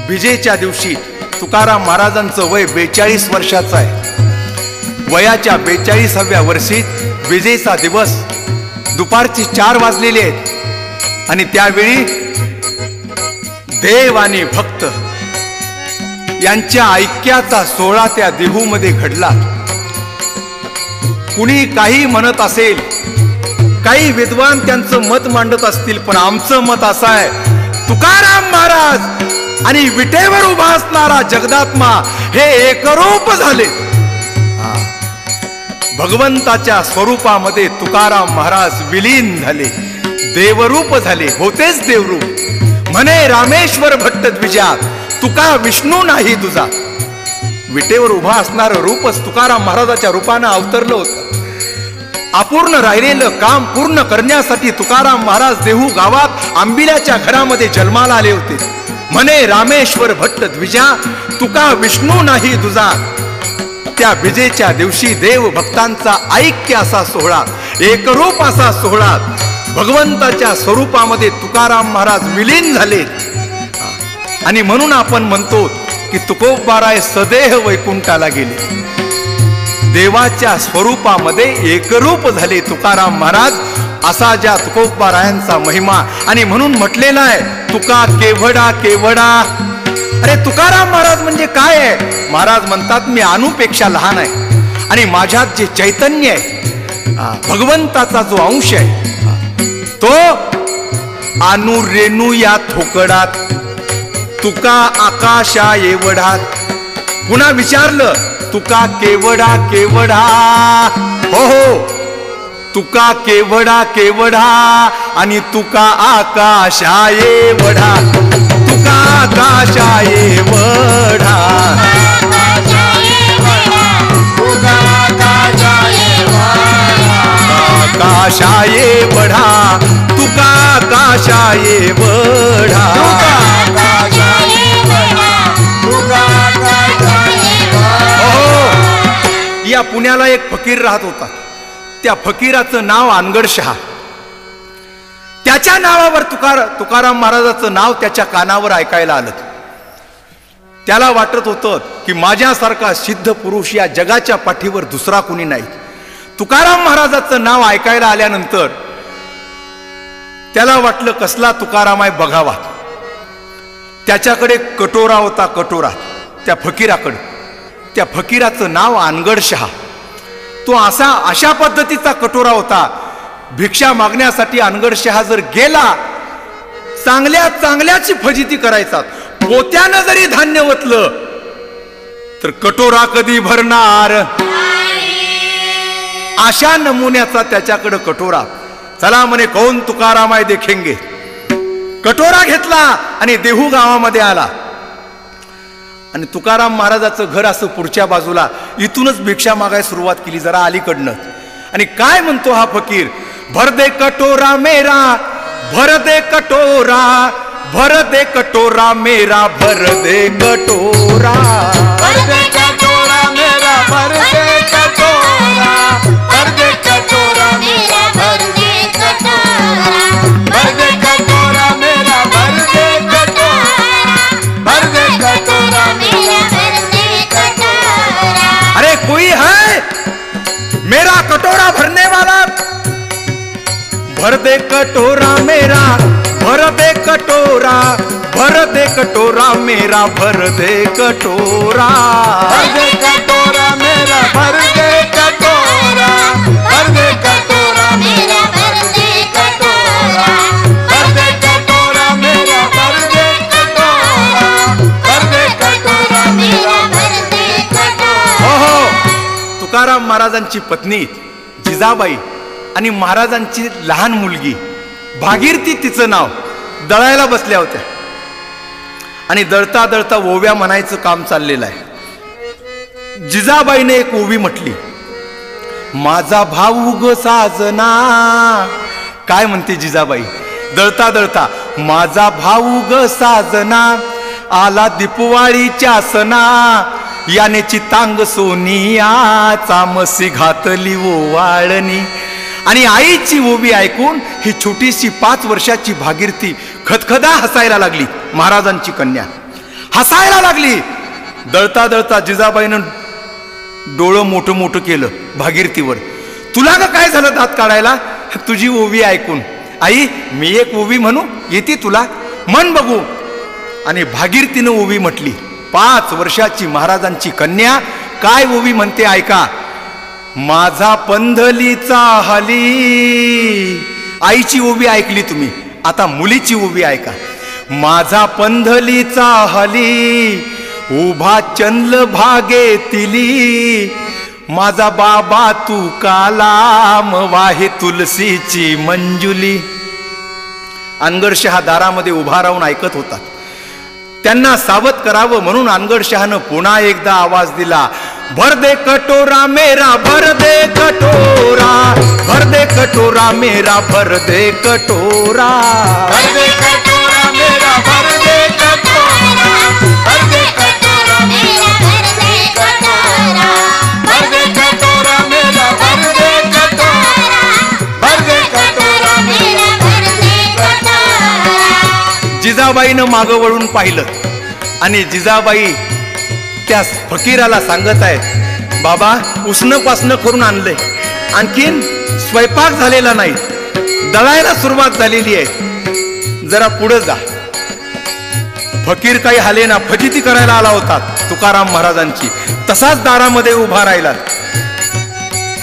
विजेच्या दिवशी तुकाराम महाराजांचं वय बेचाळीस वर्षाचं आहे. वयाच्या बेचाळीसाव्या वर्षी विजेचा दिवस दुपारचे चार वाजलेले आहेत. आणि त्यावेळी देव आणि भक्त यांच्या ऐक्याचा सोहळा त्या देहूमध्ये घडला. कुणी काही म्हणत असेल काही विद्वान त्यांचं मत मांडत असतील पण आमचं मत असं आहे तुकाराम महाराज आणि विटेवर उभा असणारा जगदात्मा हे एकरूप झाले. भगवंताच्या स्वरूपामध्ये तुकाराम महाराज विलीन झाले. देवरूप झाले. होतेच देवरूप. म्हणे रामेश्वर भट्ट द्विजा तुका विष्णू नाही तुझा. विटेवर उभा असणारं रूपच तुकाराम महाराजाच्या रूपानं अवतरलं होतं. अपूर्ण राहिलेलं काम पूर्ण करण्यासाठी तुकाराम महाराज देहू गावात आंबिल्याच्या घरामध्ये जन्माला आले होते. म्हणे रामेश्वर भट्ट द्विजा तुका विष्णू नाही तुझा. त्या विजेच्या दिवशी देव भक्तांचा ऐक्य असा सोहळा एकरूप असा सोहळा भगवंताच्या स्वरूपामध्ये तुकाराम महाराज विलीन झाले. आणि म्हणून आपण म्हणतो की तुकोबाराय सदेह वैकुंठाला गेले. देवाच्या स्वरूपामध्ये एकरूप झाले तुकाराम महाराज असा ज्या तुकोबारायांचा महिमा. आणि म्हणून म्हटलेला आहे तुका केवडा केवडा अरे तुकाराम महाराज म्हणजे काय आहे? महाराज म्हणतात मी अनुपेक्षा लहान आहे आणि माझ्यात जे चैतन्य आहे भगवंताचा जो अंश आहे तो अनु रेणू या थोकडात तुका आकाशा एवढात पुन्हा विचारलं तुका केवडा केवडा हो हो तुका केवडा केवडा आणि तुका आकाशा एवढा तुका वढा. एवढा आकाशा तुका काशाये वढा. या पुण्याला एक फकीर राहत होता. त्या फकीराचं नाव अनगड शहा त्याच्या नावावर तुकार तुकाराम महाराजाचं नाव त्याच्या कानावर ऐकायला आलं. त्याला वाटत होतं की माझ्यासारखा सिद्ध पुरुष या जगाच्या पाठीवर दुसरा कुणी नाही. तुकाराम महाराजाचं नाव ऐकायला आल्यानंतर त्याला वाटलं कसला तुकाराम आहे बघावा. त्याच्याकडे कटोरा होता कटोरा त्या फकीराकडे. त्या फकीराचं नाव अनगड शहा. तो असा अशा पद्धतीचा कटोरा होता भिक्षा मागण्यासाठी अनगड शहा जर गेला चांगल्या चांगल्याची फजिती करायचा पोत्यानं जरी धान्य ओतलं तर कटोरा कधी भरणार? अशा नमुन्याचा त्याच्याकडं कटोरा. चला म्हणे कोण तुकाराम देखेंगे. कटोरा घेतला आणि देहू गावामध्ये आला. आणि तुकाराम महाराजाचं घर असं पुढच्या बाजूला इथूनच भिक्षा मागायला सुरुवात केली जरा अलीकडनं. आणि काय म्हणतो हा फकीर? भर दे कटोरा मेरा, भर दे कटोरा, भर दे कटोरा मेरा, भर दे कटोरा। भर दे कटोरा मेरा, भर दे भर दे कटोरा मेरा भर दे कटोरा भर दे कटोरा मेरा भर दे कटोरा भर दे कटोरा मेरा भर दे कटोरा भर दे कटोरा मेरा भर दे कटोरा भर दे कटोरा मेरा भर दे कटोरा भर दे कटोरा मेरा भर दे कटोरा हो हो तुकाराम महाराजांची पत्नी जिजाबाई आणि महाराजांची लहान मुलगी भागीरथी तिचं नाव दळायला बसल्या होत्या. आणि दळता दळता ओव्या म्हणायचं काम चाललेलं आहे. जिजाबाईने एक ओवी म्हटली माझा भाऊ ग साजना. काय म्हणते जिजाबाई? दळता दळता माझा भाऊ ग साजना आला दीपवाळीच्या सना. याने चितांग सोनिया चामसी घातली ओवाळणी. आणि आईची ओवी ऐकून ही छोटीशी पाच वर्षाची भागीरथी खदखदा हसायला लागली महाराजांची कन्या. हसायला लागली. दळता दळता जिजाबाईनं डोळं मोठं मोठं केलं भागीरथीवर. तुला का काय झालं दात काढायला? तुझी ओवी ऐकून. आई मी एक ओवी म्हणू? येते तुला. मन बघू. आणि भागीरथीनं ओवी म्हटली पाच वर्षाची महाराजांची कन्या काय ओवी म्हणते ऐका. माझा पंधलीचा हली. आईची उभी ऐकली तुम्ही. आता मुलीची उभी ऐका. माझा पंधलीचा हली. उभा चंद्र भागेतिली माझा बाबा तू कालाम वाहे तुलसीची मंजुली. अनगडशहा दारामध्ये उभा राहून ऐकत होता त्यांना सावध करावं म्हणून अनगडशहानं पुन्हा एकदा आवाज दिला. भर दे कटोरा मेरा भर दे कटोरा भर दे कटोरा मेरा भर दे कटोरा भर दे कटोरा मेरा भर दे जिजाबाईनं मागं वळून पाहिलं आणि जिजाबाई त्या फकीराला सांगत आहेत बाबा उष्ण पासणं करून आणलंय आणखीन स्वयंपाक झालेला नाही. दळायला सुरुवात झालेली आहे. जरा पुढं जा. फकीर काही हाले ना फजिती करायला आला होता तुकाराम महाराजांची. तसाच दारामध्ये उभा राहिला.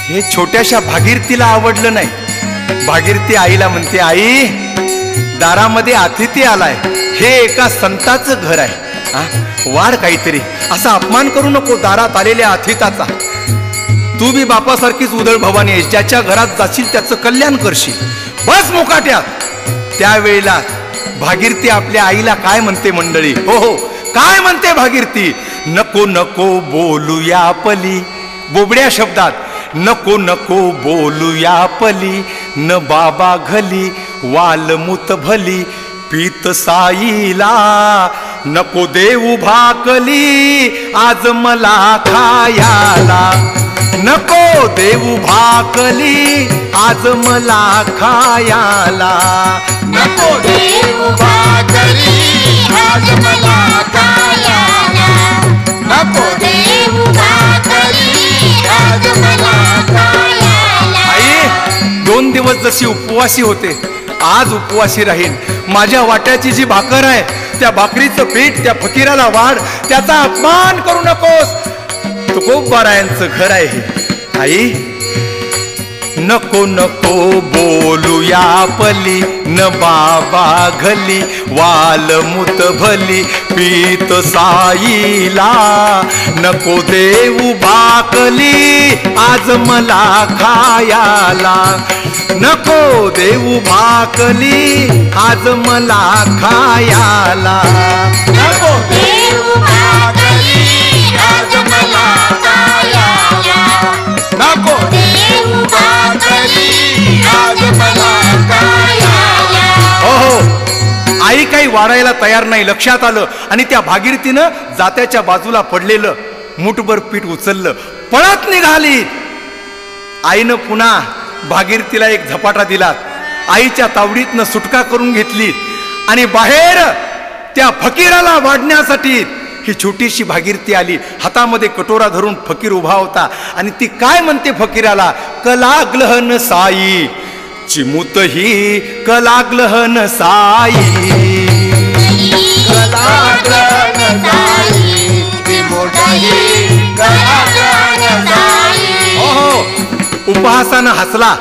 हे छोट्याशा भागीरथीला आवडलं नाही. भागीरथी आईला म्हणते आई दारामध्ये अतिथी आलाय. हे एका संताचं घर आहे. वाढ काहीतरी. असा अपमान करू नको दारात आलेल्या अतिथाचा तू बी बापासारखीच उदळ भवानी आहेस ज्याच्या घरात जाशील त्याचं कल्याण करशील. बस मुकाट्यात. त्यावेळेला भागीरथी आपल्या आईला काय म्हणते मंडळी? हो हो. काय म्हणते भागीरथी? नको नको बोलूया पली. बोबड्या शब्दात नको नको बोलूया पली. न बाबा घली वालमुत भली. पीत साईला नको देऊ भाकली आज मला खायाला. नको देऊ भाकली आज मला खायाला. नको देऊ भाकली आज मला खायाला. नको देऊ भाकली आज मला खायाला. आई दोन दिवस जशी उपवासी होते आज उपवासी राहील माझ्या वाट्याची जी भाकर आहे त्या भाकरीचं पीठ त्या फकीराला वाढ त्याचा अपमान करू नकोस. तुकोबारायांचं घर आहे आई नको नको बोलूया पली न बाबा घली वालमुत भली. पीत साईला नको देऊ बाकली. आज मला खायाला नको देऊ भाकली आज मला खायाला. नको देऊ भाकरी आज मला खायला. नको. देऊ भाकरी आज मला खायला. हो हो आई काही वाढायला तयार नाही लक्षात आलं. आणि त्या भागीरथीनं जात्याच्या बाजूला पडलेलं मुठभर पीठ उचललं. पळत निघाली. आईनं पुन्हा भागीरथीला एक झपाटा दिला. आईच्या तावडीतनं सुटका करून घेतली. आणि बाहेर त्या फकीराला वाढण्यासाठी ही छोटीशी भागीरथी आली. हातामध्ये कटोरा धरून फकीर उभा होता. आणि ती काय म्हणते फकीराला? कलाग्लहन साई. चिमुत ही कलाग्लहन साई. कलाग्रहण साई साई. उपहासानं हसला.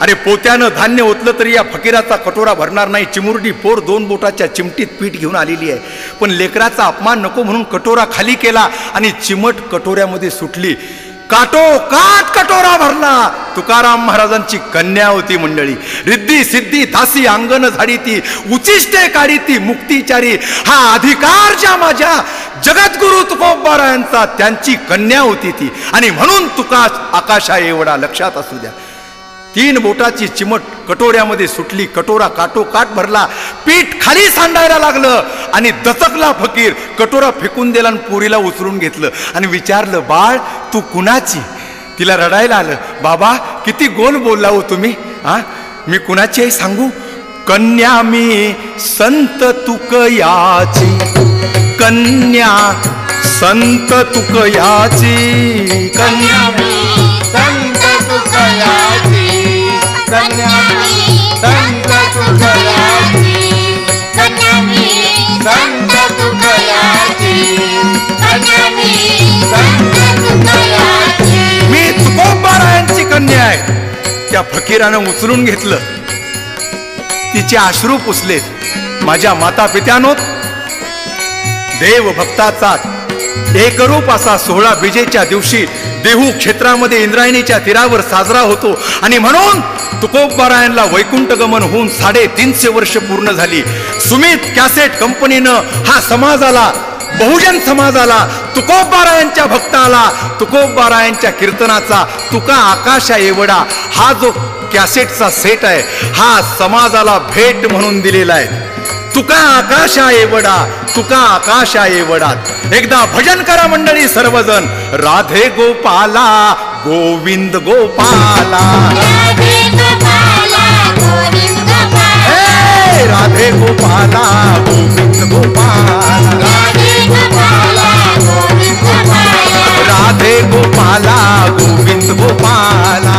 अरे पोत्यानं धान्य ओतलं तरी या फकीराचा कटोरा भरणार नाही. चिमुरडी पोर दोन बोटाच्या चिमटीत पीठ घेऊन आलेली आहे. पण लेकराचा अपमान नको म्हणून कटोरा खाली केला आणि चिमट कटोऱ्यामध्ये सुटली. काटो काट कटोरा भरला. तुकाराम महाराजांची कन्या होती मंडळी. रिद्धी सिद्धी धासी अंगण झाडी ती उचिष्टे काढी ती मुक्तिचारी. हा अधिकार ज्या माझ्या जगद्गुरु तुकोबारायांचा त्यांची कन्या होती ती. आणि म्हणून तुका आकाशा एवढा लक्षात असू द्या. तीन बोटाची चिमट कटोऱ्यामध्ये सुटली. कटोरा काटोकाट भरला. पीठ खाली सांडायला लागलं आणि दचकला फकीर. कटोरा फेकून दिला आणि पुरीला उचलून घेतलं. आणि विचारलं बाळ तू कुणाची? तिला रडायला आलं बाबा किती गोल बोलला हो तुम्ही हा? मी कुणाची आहे सांगू? कन्या मी संत तुकयाची. कन्या संत तुकयाची. कन्या संत तुकयाची संत संत संत मी तुकोबारायांची कन्या आहे. त्या फकीरानं उचलून घेतलं. तिचे अश्रू पुसलेत. माझ्या माता पित्यानोत देव भक्ताचा एकरूप असा सोहळा विजेच्या दिवशी देहू क्षेत्रामध्ये इंद्रायणीच्या तीरावर साजरा होतो. आणि म्हणून तुकोबारायणला वैकुंठ गमन होऊन साडेतीनशे वर्ष पूर्ण झाली. सुमित कॅसेट कंपनीनं हा समाजाला बहुजन समाजाला तुकोबारायांच्या भक्ताला तुकोबारायांच्या कीर्तनाचा तुका आकाशा एवढा हा जो कॅसेटचा सेट आहे हा समाजाला भेट म्हणून दिलेला आहे. तुका आकाशा एवढा तुका आकाशा एवढा. एकदा भजन करा मंडळी सर्वजण. राधे गोपाला गोविंद गोपाला. राधे गोपाला गोविंद गोपाला. राधे गोपाला गोविंद गोपाला.